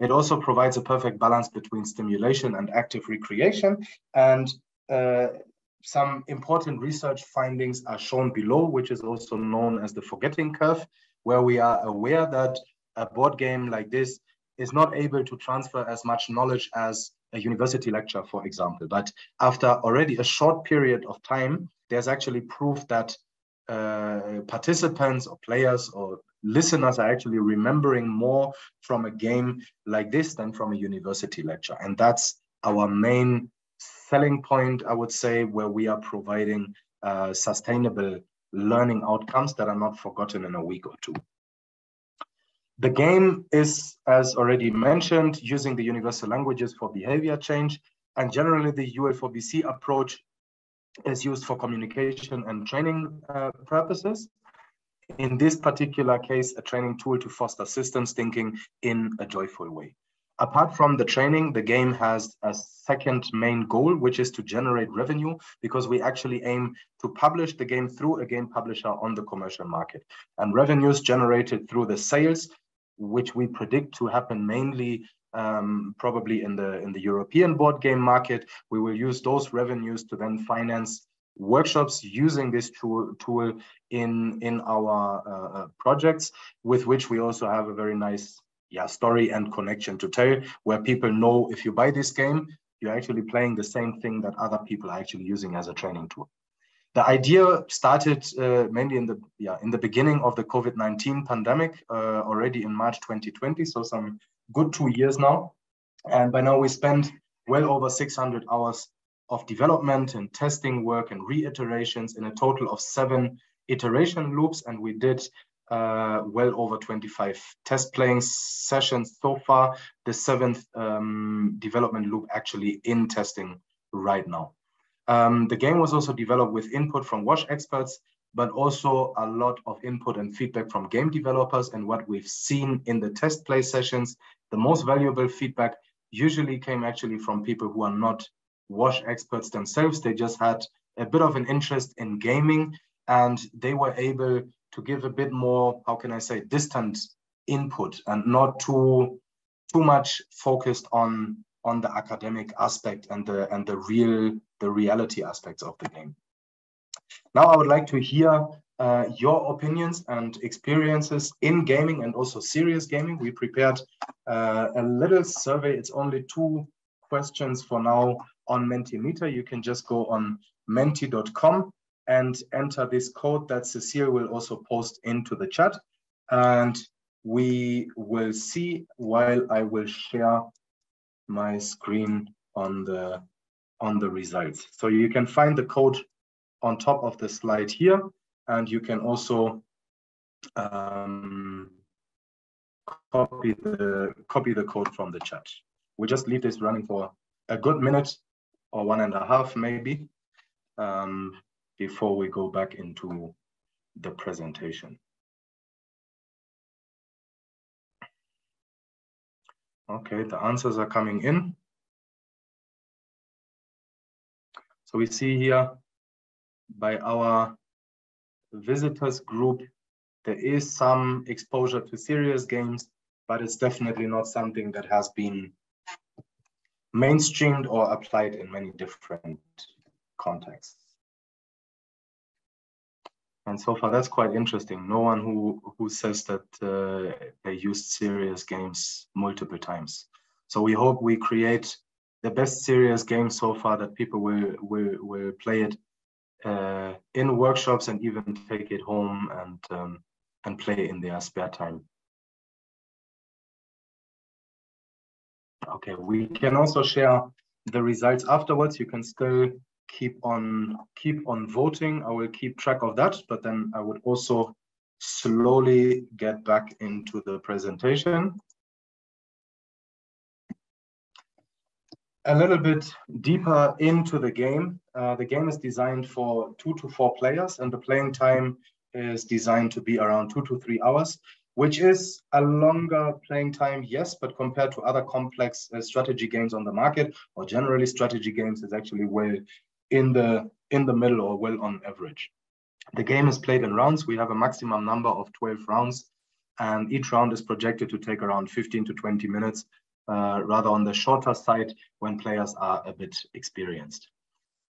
It also provides a perfect balance between stimulation and active recreation. And uh, some important research findings are shown below, which is also known as the forgetting curve, where we are aware that a board game like this is not able to transfer as much knowledge as a university lecture, for example. But after already a short period of time, there's actually proof that uh, participants or players or listeners are actually remembering more from a game like this than from a university lecture. And that's our main selling point, I would say, where we are providing uh, sustainable learning outcomes that are not forgotten in a week or two. The game is, as already mentioned, using the universal languages for behavior change. And generally, the UL4BC approach is used for communication and training uh, purposes. In this particular case, a training tool to foster systems thinking in a joyful way. Apart from the training, the game has a second main goal, which is to generate revenue because we actually aim to publish the game through a game publisher on the commercial market. And revenues generated through the sales, which we predict to happen mainly um, probably in the in the European board game market. We will use those revenues to then finance workshops using this tool, tool in in our uh, uh projects, with which we also have a very nice yeah, story and connection to tell, where people know if you buy this game, you're actually playing the same thing that other people are actually using as a training tool. The idea started uh, mainly in the yeah in the beginning of the COVID-19 pandemic, uh, already in March 2020, so some good two years now. And by now we spent well over 600 hours of development and testing work and reiterations in a total of seven iteration loops. And we did uh, well over 25 test playing sessions so far. The seventh um, development loop actually in testing right now. Um, the game was also developed with input from WASH experts, but also a lot of input and feedback from game developers. And what we've seen in the test play sessions, the most valuable feedback usually came actually from people who are not WASH experts themselves. They just had a bit of an interest in gaming and they were able to give a bit more, how can I say, distant input and not too too much focused on on the academic aspect and the and the real the reality aspects of the game. Now I would like to hear uh, your opinions and experiences in gaming and also serious gaming. We prepared uh, a little survey. It's only two questions for now on Mentimeter. You can just go on menti.com and enter this code that Cecile will also post into the chat. And we will see while I will share my screen on the on the results. So you can find the code on top of the slide here, and you can also um, copy the copy the code from the chat. We just leave this running for a good minute or one and a half maybe. Um, before we go back into the presentation. Okay, the answers are coming in. So we see here by our visitors group, there is some exposure to serious games, but it's definitely not something that has been mainstreamed or applied in many different contexts. And so far, that's quite interesting. No one who, who says that uh, they used serious games multiple times. So we hope we create the best serious game so far that people will, will, will play it uh, in workshops and even take it home and, um, and play in their spare time. Okay, we can also share the results afterwards. You can still keep on keep on voting. I will keep track of that, but then I would also slowly get back into the presentation. A little bit deeper into the game. Uh, the game is designed for two to four players and the playing time is designed to be around two to three hours, which is a longer playing time, yes, but compared to other complex uh, strategy games on the market or generally strategy games is actually well in the in the middle or well on average. The game is played in rounds. We have a maximum number of 12 rounds, and each round is projected to take around 15 to 20 minutes, rather on the shorter side when players are a bit experienced.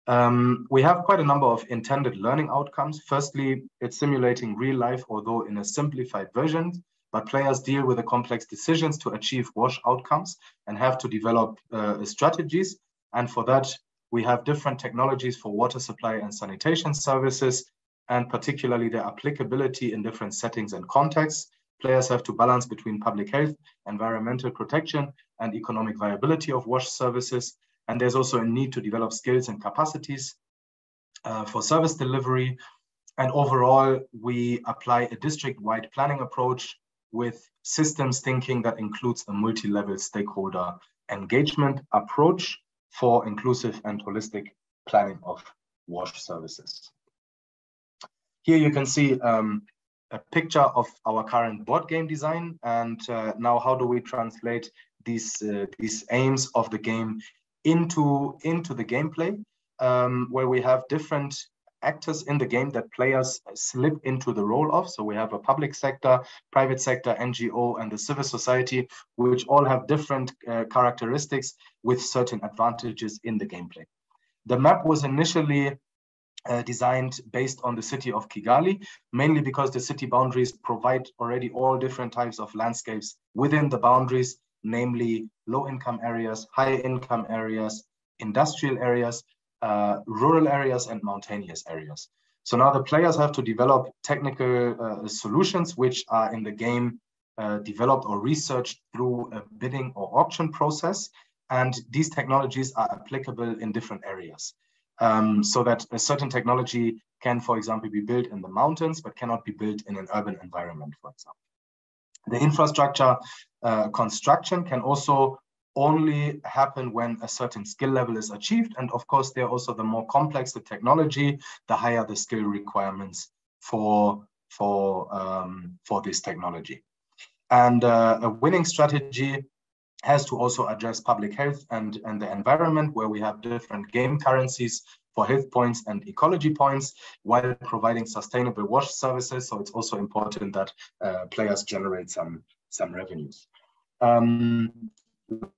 Um, we have quite a number of intended learning outcomes. Firstly, it's simulating real life, although in a simplified version, but players deal with the complex decisions to achieve wash outcomes and have to develop uh, strategies. And for that, we have different technologies for water supply and sanitation services, and particularly their applicability in different settings and contexts. Players have to balance between public health, environmental protection, and economic viability of wash services. And there's also a need to develop skills and capacities uh, for service delivery. And overall, we apply a district-wide planning approach with systems thinking that includes a multi-level stakeholder engagement approach for inclusive and holistic planning of wash services. Here you can see um, a picture of our current board game design and uh, now how do we translate these, uh, these aims of the game into, into the gameplay um, where we have different actors in the game that players slip into the role of. So we have a public sector, private sector, NGO, and the civil society, which all have different uh, characteristics with certain advantages in the gameplay. The map was initially uh, designed based on the city of Kigali, mainly because the city boundaries provide already all different types of landscapes within the boundaries, namely low income areas, high income areas, industrial areas, uh, rural areas and mountainous areas. So now the players have to develop technical uh, solutions which are in the game uh, developed or researched through a bidding or auction process. And these technologies are applicable in different areas. Um, so that a certain technology can, for example, be built in the mountains, but cannot be built in an urban environment, for example. The infrastructure uh, construction can also only happen when a certain skill level is achieved. And of course, they're also the more complex the technology, the higher the skill requirements for, for, um, for this technology. And uh, a winning strategy has to also address public health and, and the environment where we have different game currencies for health points and ecology points while providing sustainable wash services. So it's also important that uh, players generate some, some revenues. Um,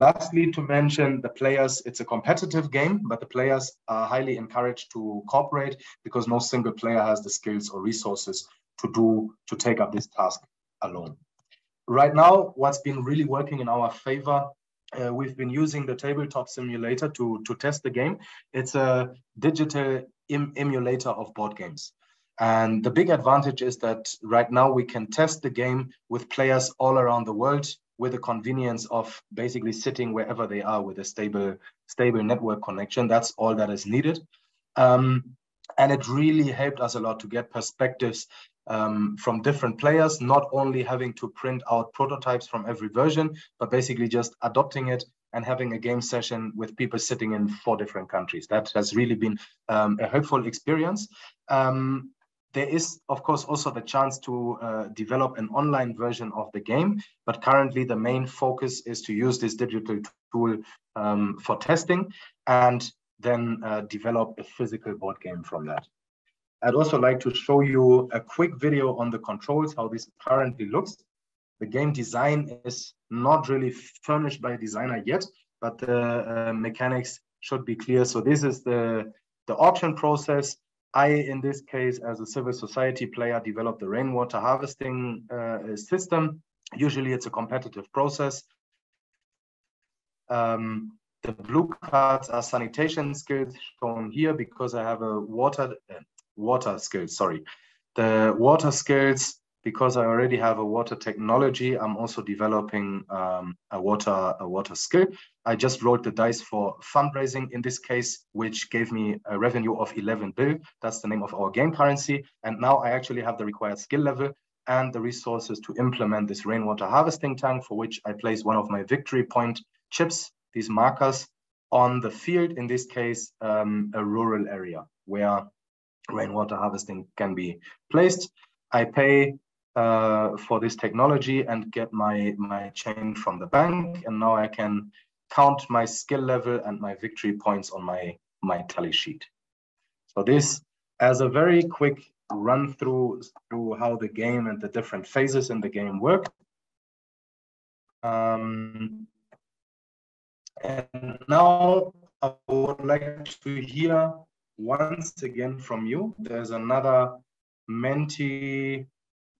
Lastly, to mention the players, it's a competitive game, but the players are highly encouraged to cooperate because no single player has the skills or resources to do, to take up this task alone. Right now, what's been really working in our favor, uh, we've been using the tabletop simulator to, to test the game. It's a digital em emulator of board games. And the big advantage is that right now we can test the game with players all around the world with the convenience of basically sitting wherever they are with a stable, stable network connection. That's all that is needed. Um, and it really helped us a lot to get perspectives um, from different players, not only having to print out prototypes from every version, but basically just adopting it and having a game session with people sitting in four different countries. That has really been um, a helpful experience. Um, there is, of course, also the chance to uh, develop an online version of the game, but currently the main focus is to use this digital tool um, for testing and then uh, develop a physical board game from that. I'd also like to show you a quick video on the controls, how this currently looks. The game design is not really furnished by a designer yet, but the uh, mechanics should be clear. So this is the, the auction process. I, in this case, as a civil society player, developed the rainwater harvesting uh, system. Usually it's a competitive process. Um, the blue cards are sanitation skills shown here because I have a water, uh, water skills, sorry. The water skills because I already have a water technology, I'm also developing um, a water a water skill. I just rolled the dice for fundraising in this case, which gave me a revenue of 11 bill. That's the name of our game currency. And now I actually have the required skill level and the resources to implement this rainwater harvesting tank for which I place one of my victory point chips, these markers on the field, in this case, um, a rural area where rainwater harvesting can be placed. I pay uh, for this technology and get my, my change from the bank. And now I can count my skill level and my victory points on my, my tally sheet. So this as a very quick run through through how the game and the different phases in the game work. Um, and now I would like to hear once again from you. There's another Menti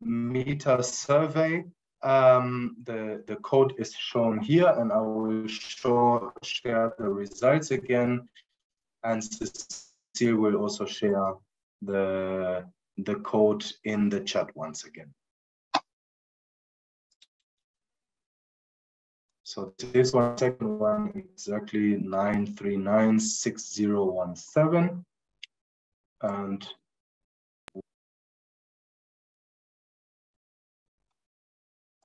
meter survey. Um, the, the code is shown here and I will show, share the results again. And Cecile will also share the, the code in the chat once again. So this one, second one, exactly 9396017. And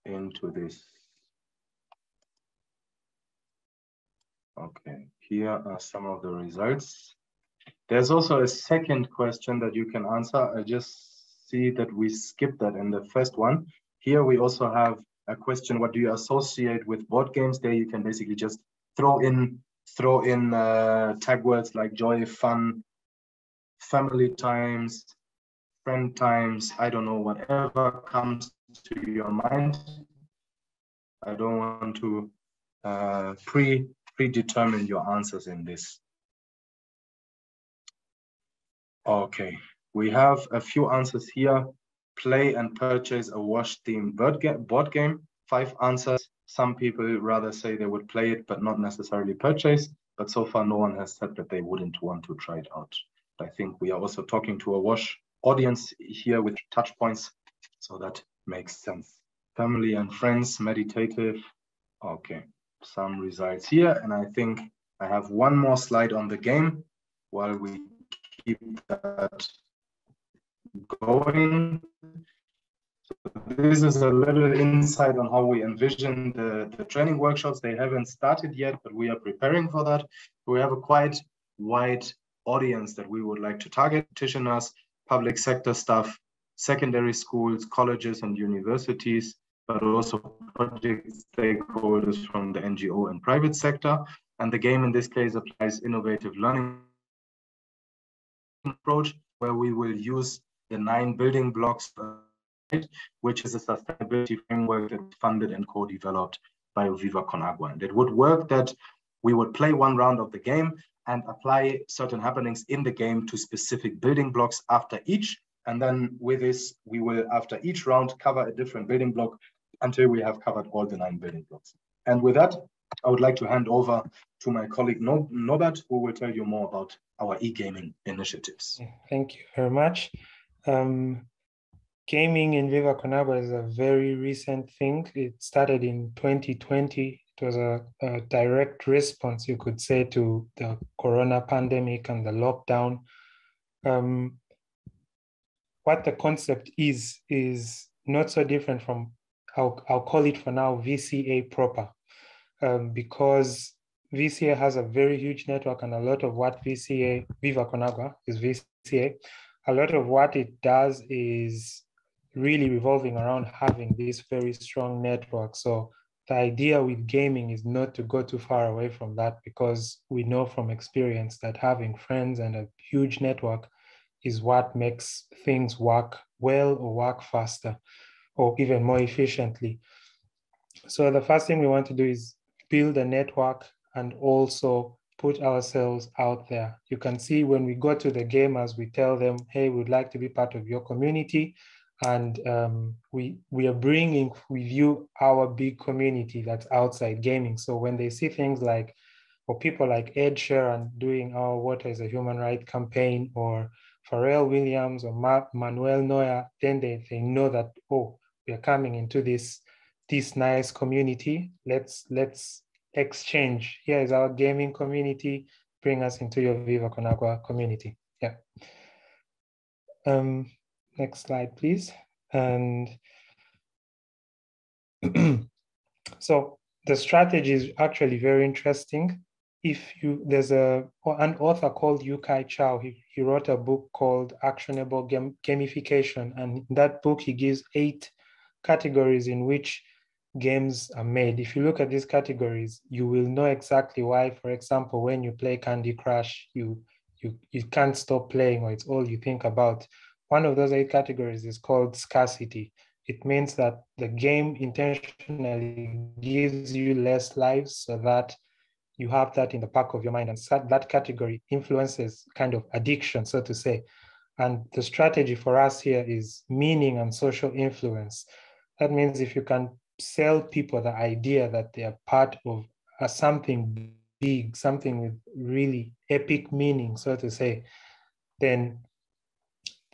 into this. Okay, here are some of the results. There's also a second question that you can answer. I just see that we skipped that in the first one. Here we also have a question, what do you associate with board games? There you can basically just throw in throw in uh, tag words like joy, fun, family times, friend times, I don't know, whatever comes to your mind. I don't want to uh, pre predetermine your answers in this. Okay, we have a few answers here. Play and purchase a wash ga board game. Five answers. Some people rather say they would play it, but not necessarily purchase. But so far, no one has said that they wouldn't want to try it out. I think we are also talking to a wash audience here with touch points. So that makes sense. Family and friends, meditative. Okay, some results here. And I think I have one more slide on the game while we keep that going. This is a little insight on how we envision the, the training workshops. They haven't started yet, but we are preparing for that. We have a quite wide audience that we would like to target, practitioners, public sector staff, secondary schools, colleges, and universities, but also project stakeholders from the NGO and private sector. And the game in this case applies innovative learning approach, where we will use the nine building blocks, which is a sustainability framework that's funded and co-developed by Viva Con Agua. And it would work that we would play one round of the game and apply certain happenings in the game to specific building blocks after each, and then with this, we will, after each round, cover a different building block until we have covered all the nine building blocks. And with that, I would like to hand over to my colleague Nobert, who will tell you more about our e-gaming initiatives. Thank you very much. Um, gaming in Viva Con Agua is a very recent thing. It started in 2020. It was a, a direct response, you could say, to the corona pandemic and the lockdown. Um, what the concept is, is not so different from, I'll, I'll call it for now VCA proper, um, because VCA has a very huge network and a lot of what VCA, Viva Con Agua is VCA, a lot of what it does is really revolving around having this very strong network. So the idea with gaming is not to go too far away from that because we know from experience that having friends and a huge network is what makes things work well or work faster or even more efficiently. So the first thing we want to do is build a network and also put ourselves out there. You can see when we go to the gamers, we tell them, hey, we'd like to be part of your community. And um, we, we are bringing with you our big community that's outside gaming. So when they see things like, or people like Ed Sheeran doing our Water is a Human Right campaign, or Pharrell Williams or Ma Manuel Neuer, then they, they know that, oh, we are coming into this, this nice community. Let's, let's exchange. Here is our gaming community. Bring us into your Viva Con Agua community. Yeah. Um, next slide, please. And so the strategy is actually very interesting. If you, there's a an author called Yu-Kai Chou, he, he wrote a book called Actionable Gam Gamification. And in that book, he gives eight categories in which games are made. If you look at these categories, you will know exactly why, for example, when you play Candy Crush, you, you, you can't stop playing or it's all you think about. One of those eight categories is called scarcity. It means that the game intentionally gives you less lives so that you have that in the back of your mind. And that category influences kind of addiction, so to say. And the strategy for us here is meaning and social influence. That means if you can sell people the idea that they are part of something big, something with really epic meaning, so to say, then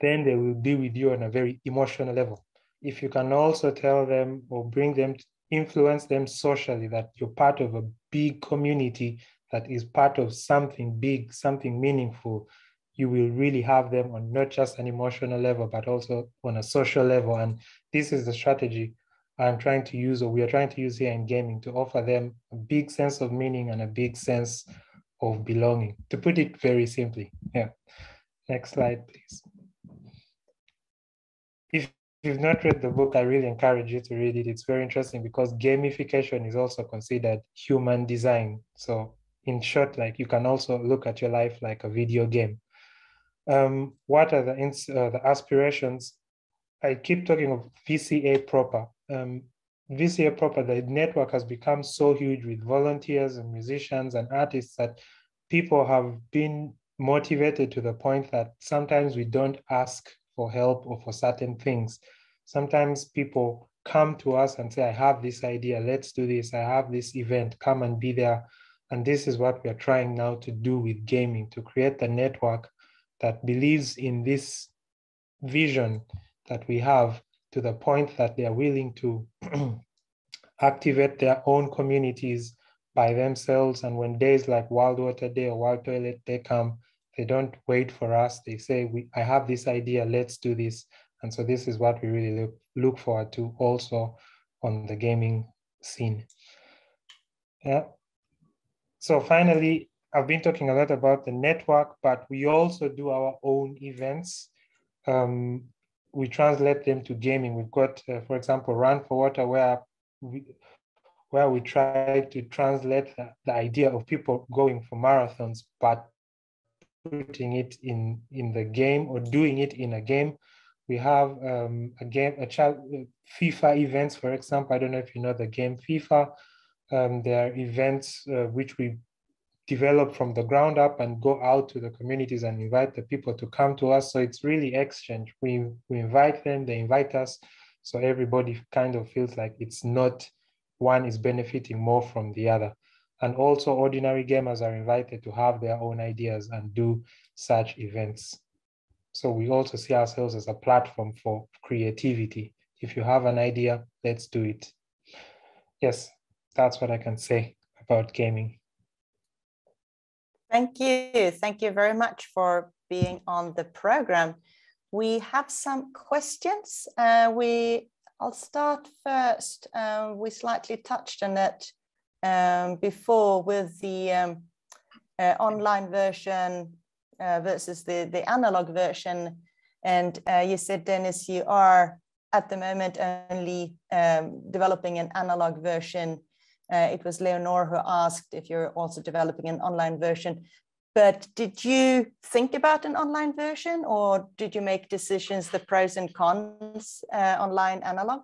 then they will be with you on a very emotional level. If you can also tell them or bring them, influence them socially that you're part of a big community that is part of something big, something meaningful, you will really have them on not just an emotional level, but also on a social level. And this is the strategy I'm trying to use or we are trying to use here in gaming to offer them a big sense of meaning and a big sense of belonging, to put it very simply. Yeah. Next slide, please. If you've not read the book, I really encourage you to read it. It's very interesting because gamification is also considered human design. So in short, like you can also look at your life like a video game. Um, what are the, uh, the aspirations? I keep talking of VCA proper um, VCA proper, the network has become so huge with volunteers and musicians and artists that people have been motivated to the point that sometimes we don't ask for help or for certain things. Sometimes people come to us and say, I have this idea, let's do this. I have this event, come and be there. And this is what we are trying now to do with gaming, to create a network that believes in this vision that we have to the point that they are willing to activate their own communities by themselves. And when days like World Water Day or World Toilet Day come, they don't wait for us. They say, we, I have this idea, let's do this. And so this is what we really look, look forward to also on the gaming scene. Yeah. So finally, I've been talking a lot about the network, but we also do our own events. Um, we translate them to gaming. We've got, uh, for example, Run for Water, where we, where we try to translate the, the, idea of people going for marathons, but putting it in, in the game or doing it in a game. We have um, a game, a child, FIFA events, for example. I don't know if you know the game FIFA. Um, there are events uh, which we develop from the ground up and go out to the communities and invite the people to come to us. So it's really exchange. We, we invite them, they invite us. So everybody kind of feels like it's not one is benefiting more from the other. And also ordinary gamers are invited to have their own ideas and do such events. So we also see ourselves as a platform for creativity. If you have an idea, let's do it. Yes, that's what I can say about gaming. Thank you. Thank you very much for being on the program. We have some questions. Uh, we, I'll start first. Uh, we slightly touched on it um, before with the um, uh, online version uh, versus the, the analog version. And uh, you said, Dennis, you are at the moment only um, developing an analog version uh, it was Leonore who asked if you're also developing an online version. But did you think about an online version or did you make decisions, the pros and cons, uh, online analog?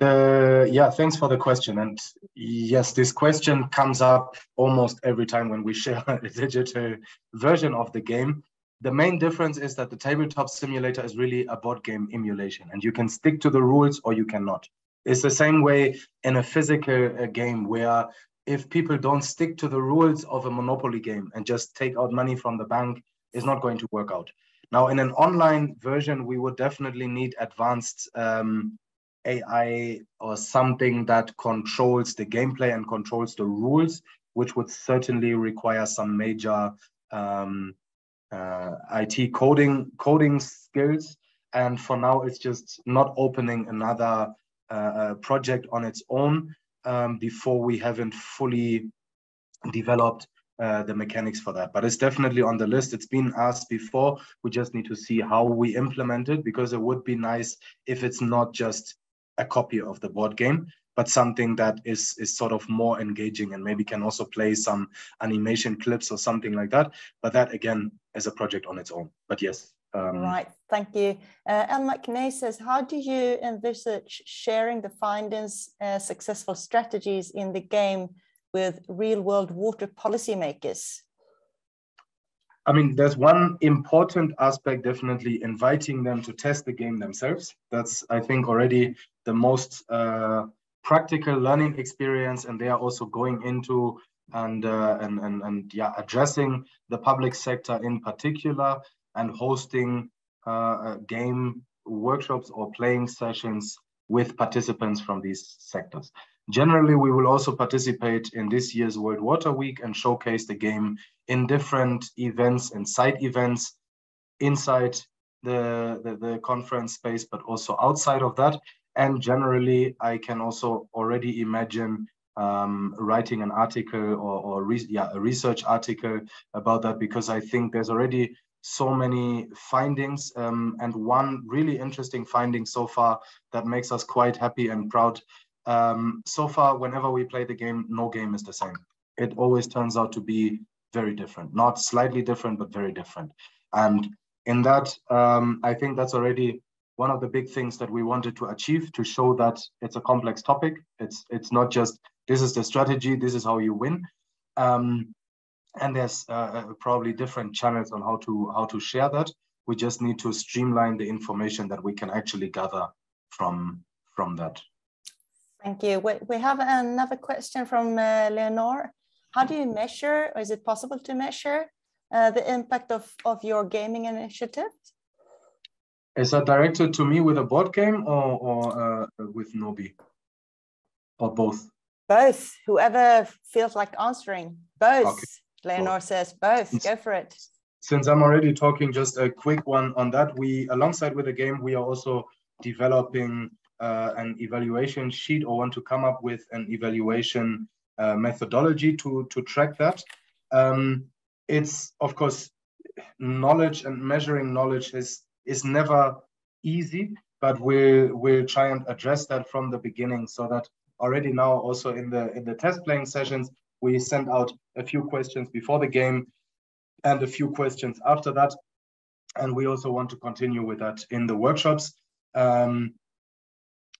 Uh, yeah, thanks for the question. And yes, this question comes up almost every time when we share a digital version of the game. The main difference is that the tabletop simulator is really a board game emulation, and you can stick to the rules or you cannot. It's the same way in a physical uh, game where if people don't stick to the rules of a monopoly game and just take out money from the bank, it's not going to work out. Now, in an online version, we would definitely need advanced um, AI or something that controls the gameplay and controls the rules, which would certainly require some major um, uh, IT coding coding skills. And for now, it's just not opening another uh, project on its own um, before we haven't fully developed uh, the mechanics for that. But it's definitely on the list. It's been asked before. We just need to see how we implement it because it would be nice if it's not just a copy of the board game, but something that is is sort of more engaging and maybe can also play some animation clips or something like that. But that again is a project on its own. But yes. Um, right, thank you. Uh, El McNay says, how do you envisage sharing the findings, uh, successful strategies in the game with real world water policymakers? I mean, there's one important aspect, definitely inviting them to test the game themselves. That's, I think, already the most uh, practical learning experience, and they are also going into and uh, and and and yeah, addressing the public sector in particular and hosting uh, game workshops or playing sessions with participants from these sectors. Generally, we will also participate in this year's World Water Week and showcase the game in different events and side events inside the, the, the conference space, but also outside of that. And generally, I can also already imagine um, writing an article or, or yeah, a research article about that because I think there's already so many findings um, and one really interesting finding so far that makes us quite happy and proud. Um, so far, whenever we play the game, no game is the same. It always turns out to be very different, not slightly different, but very different. And in that, um, I think that's already one of the big things that we wanted to achieve to show that it's a complex topic. It's it's not just this is the strategy, this is how you win. Um, and there's uh, uh, probably different channels on how to how to share that. We just need to streamline the information that we can actually gather from from that. Thank you. We, we have another question from uh, Leonore. How do you measure, or is it possible to measure uh, the impact of, of your gaming initiative? Is that directed to me with a board game or, or uh, with Nobi? Or both? Both. Whoever feels like answering. Both. Okay. Leonore says both. Go for it. Since I'm already talking, just a quick one on that. We, alongside with the game, we are also developing uh, an evaluation sheet or want to come up with an evaluation uh, methodology to, to track that. Um, it's, of course, knowledge and measuring knowledge is, is never easy, but we'll, we'll try and address that from the beginning so that already now also in the, in the test playing sessions, we send out a few questions before the game and a few questions after that. And we also want to continue with that in the workshops. Um,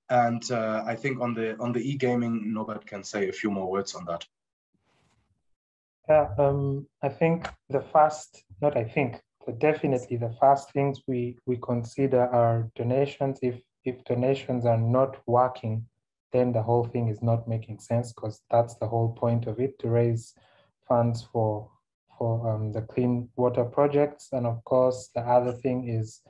and uh, I think on the on the e-gaming, Nobert can say a few more words on that. Yeah, um, I think the first, not I think, but definitely the first things we we consider are donations. If if donations are not working, then the whole thing is not making sense because that's the whole point of it to raise funds for for um, the clean water projects. And of course, the other thing is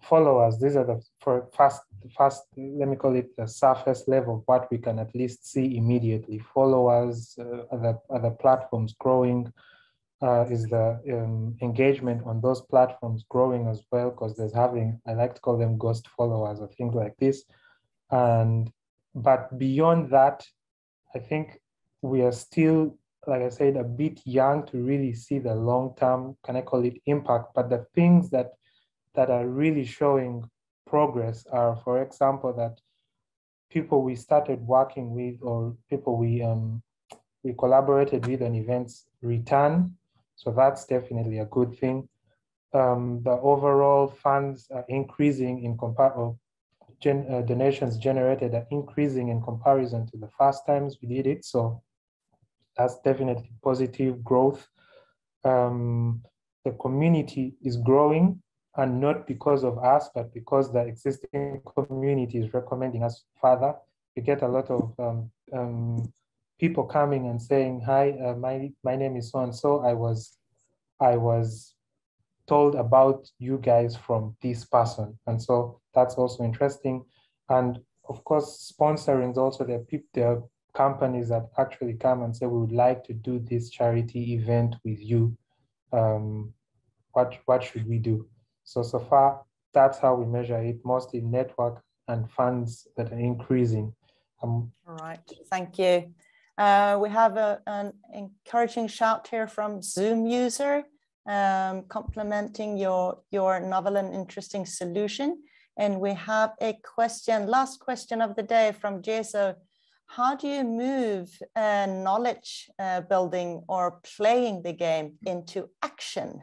followers. These are the for fast, fast. Let me call it the surface level. of What we can at least see immediately. Followers, uh, other other platforms growing. Uh, is the um, engagement on those platforms growing as well? Because there's having I like to call them ghost followers or things like this, and but beyond that, I think we are still, like I said, a bit young to really see the long-term, can I call it impact? But the things that that are really showing progress are, for example, that people we started working with or people we um, we collaborated with on events return. So that's definitely a good thing. Um, the overall funds are increasing in compare gen, uh, donations generated are increasing in comparison to the first times we did it. So that's definitely positive growth. Um, the community is growing and not because of us, but because the existing community is recommending us further. We get a lot of um, um, people coming and saying, "Hi, uh, my my name is so and so. I was I was told about you guys from this person," and so that's also interesting. And of course, sponsoring is also there. There are companies that actually come and say, "We would like to do this charity event with you. Um, what what should we do?" So so far, that's how we measure it. Mostly network and funds that are increasing. Um, All right, thank you. Uh, we have a, an encouraging shout here from Zoom user, um, complimenting your, your novel and interesting solution. And we have a question, last question of the day from Jeso. How do you move uh, knowledge uh, building or playing the game into action?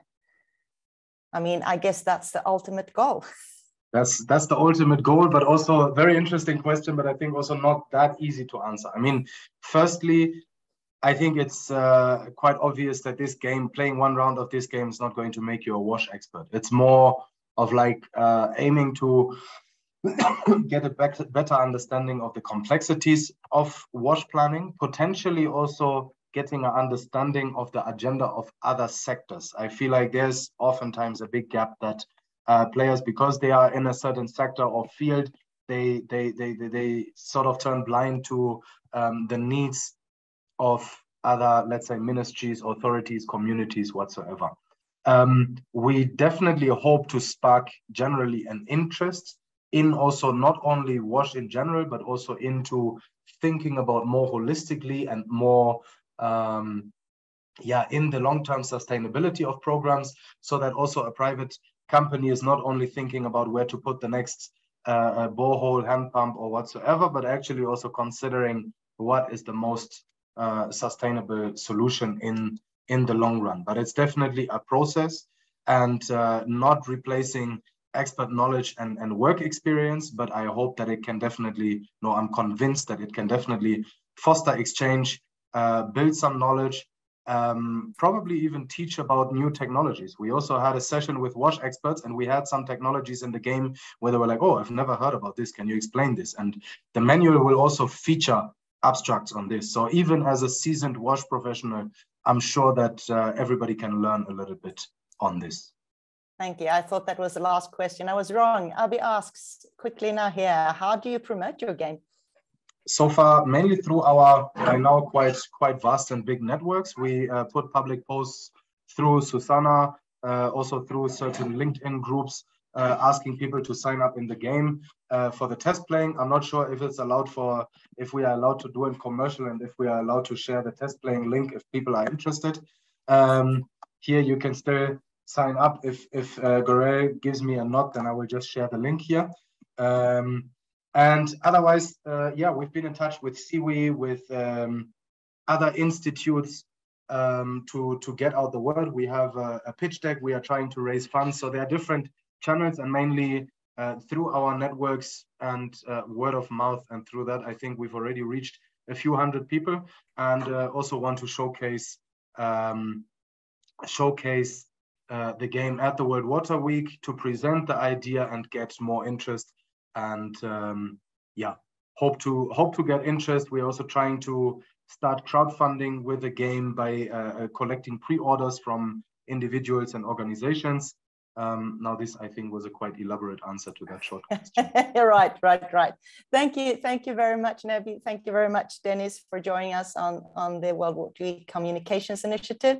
I mean, I guess that's the ultimate goal. That's that's the ultimate goal, but also a very interesting question, but I think also not that easy to answer. I mean, firstly, I think it's uh, quite obvious that this game, playing one round of this game, is not going to make you a WASH expert. It's more of like uh, aiming to get a better understanding of the complexities of WASH planning, potentially also getting an understanding of the agenda of other sectors. I feel like there's oftentimes a big gap that uh, players because they are in a certain sector or field they they they they, they sort of turn blind to um, the needs of other let's say ministries authorities communities whatsoever. Um, we definitely hope to spark generally an interest in also not only WASH in general but also into thinking about more holistically and more um, yeah in the long-term sustainability of programs so that also a private company is not only thinking about where to put the next uh, borehole, hand pump, or whatsoever, but actually also considering what is the most uh, sustainable solution in in the long run. But it's definitely a process and uh, not replacing expert knowledge and, and work experience, but I hope that it can definitely, no, I'm convinced that it can definitely foster exchange, uh, build some knowledge, um, probably even teach about new technologies. We also had a session with WASH experts and we had some technologies in the game where they were like, oh, I've never heard about this. Can you explain this? And the manual will also feature abstracts on this. So even as a seasoned WASH professional, I'm sure that uh, everybody can learn a little bit on this. Thank you. I thought that was the last question. I was wrong. Abi asks quickly now here, how do you promote your game? so far mainly through our by now quite quite vast and big networks. We uh, put public posts through SuSanA, uh, also through certain LinkedIn groups, uh, asking people to sign up in the game uh, for the test playing. I'm not sure if it's allowed for if we are allowed to do it commercial and if we are allowed to share the test playing link if people are interested. Um, here you can still sign up. If if uh, Görel gives me a nod, then I will just share the link here. Um, and otherwise, uh, yeah, we've been in touch with SIWI, with um, other institutes um, to, to get out the word. We have a, a, pitch deck. We are trying to raise funds. So there are different channels and mainly uh, through our networks and uh, word of mouth. And through that, I think we've already reached a few hundred people and uh, also want to showcase um, showcase uh, the game at the World Water Week to present the idea and get more interest and um, yeah, hope to hope to get interest. We're also trying to start crowdfunding with the game by uh, uh collecting pre-orders from individuals and organizations. Um, now, this I think was a quite elaborate answer to that short question. right, right, right. Thank you, thank you very much, Nebi. Thank you very much, Dennis, for joining us on on the World Water Week Communications Initiative.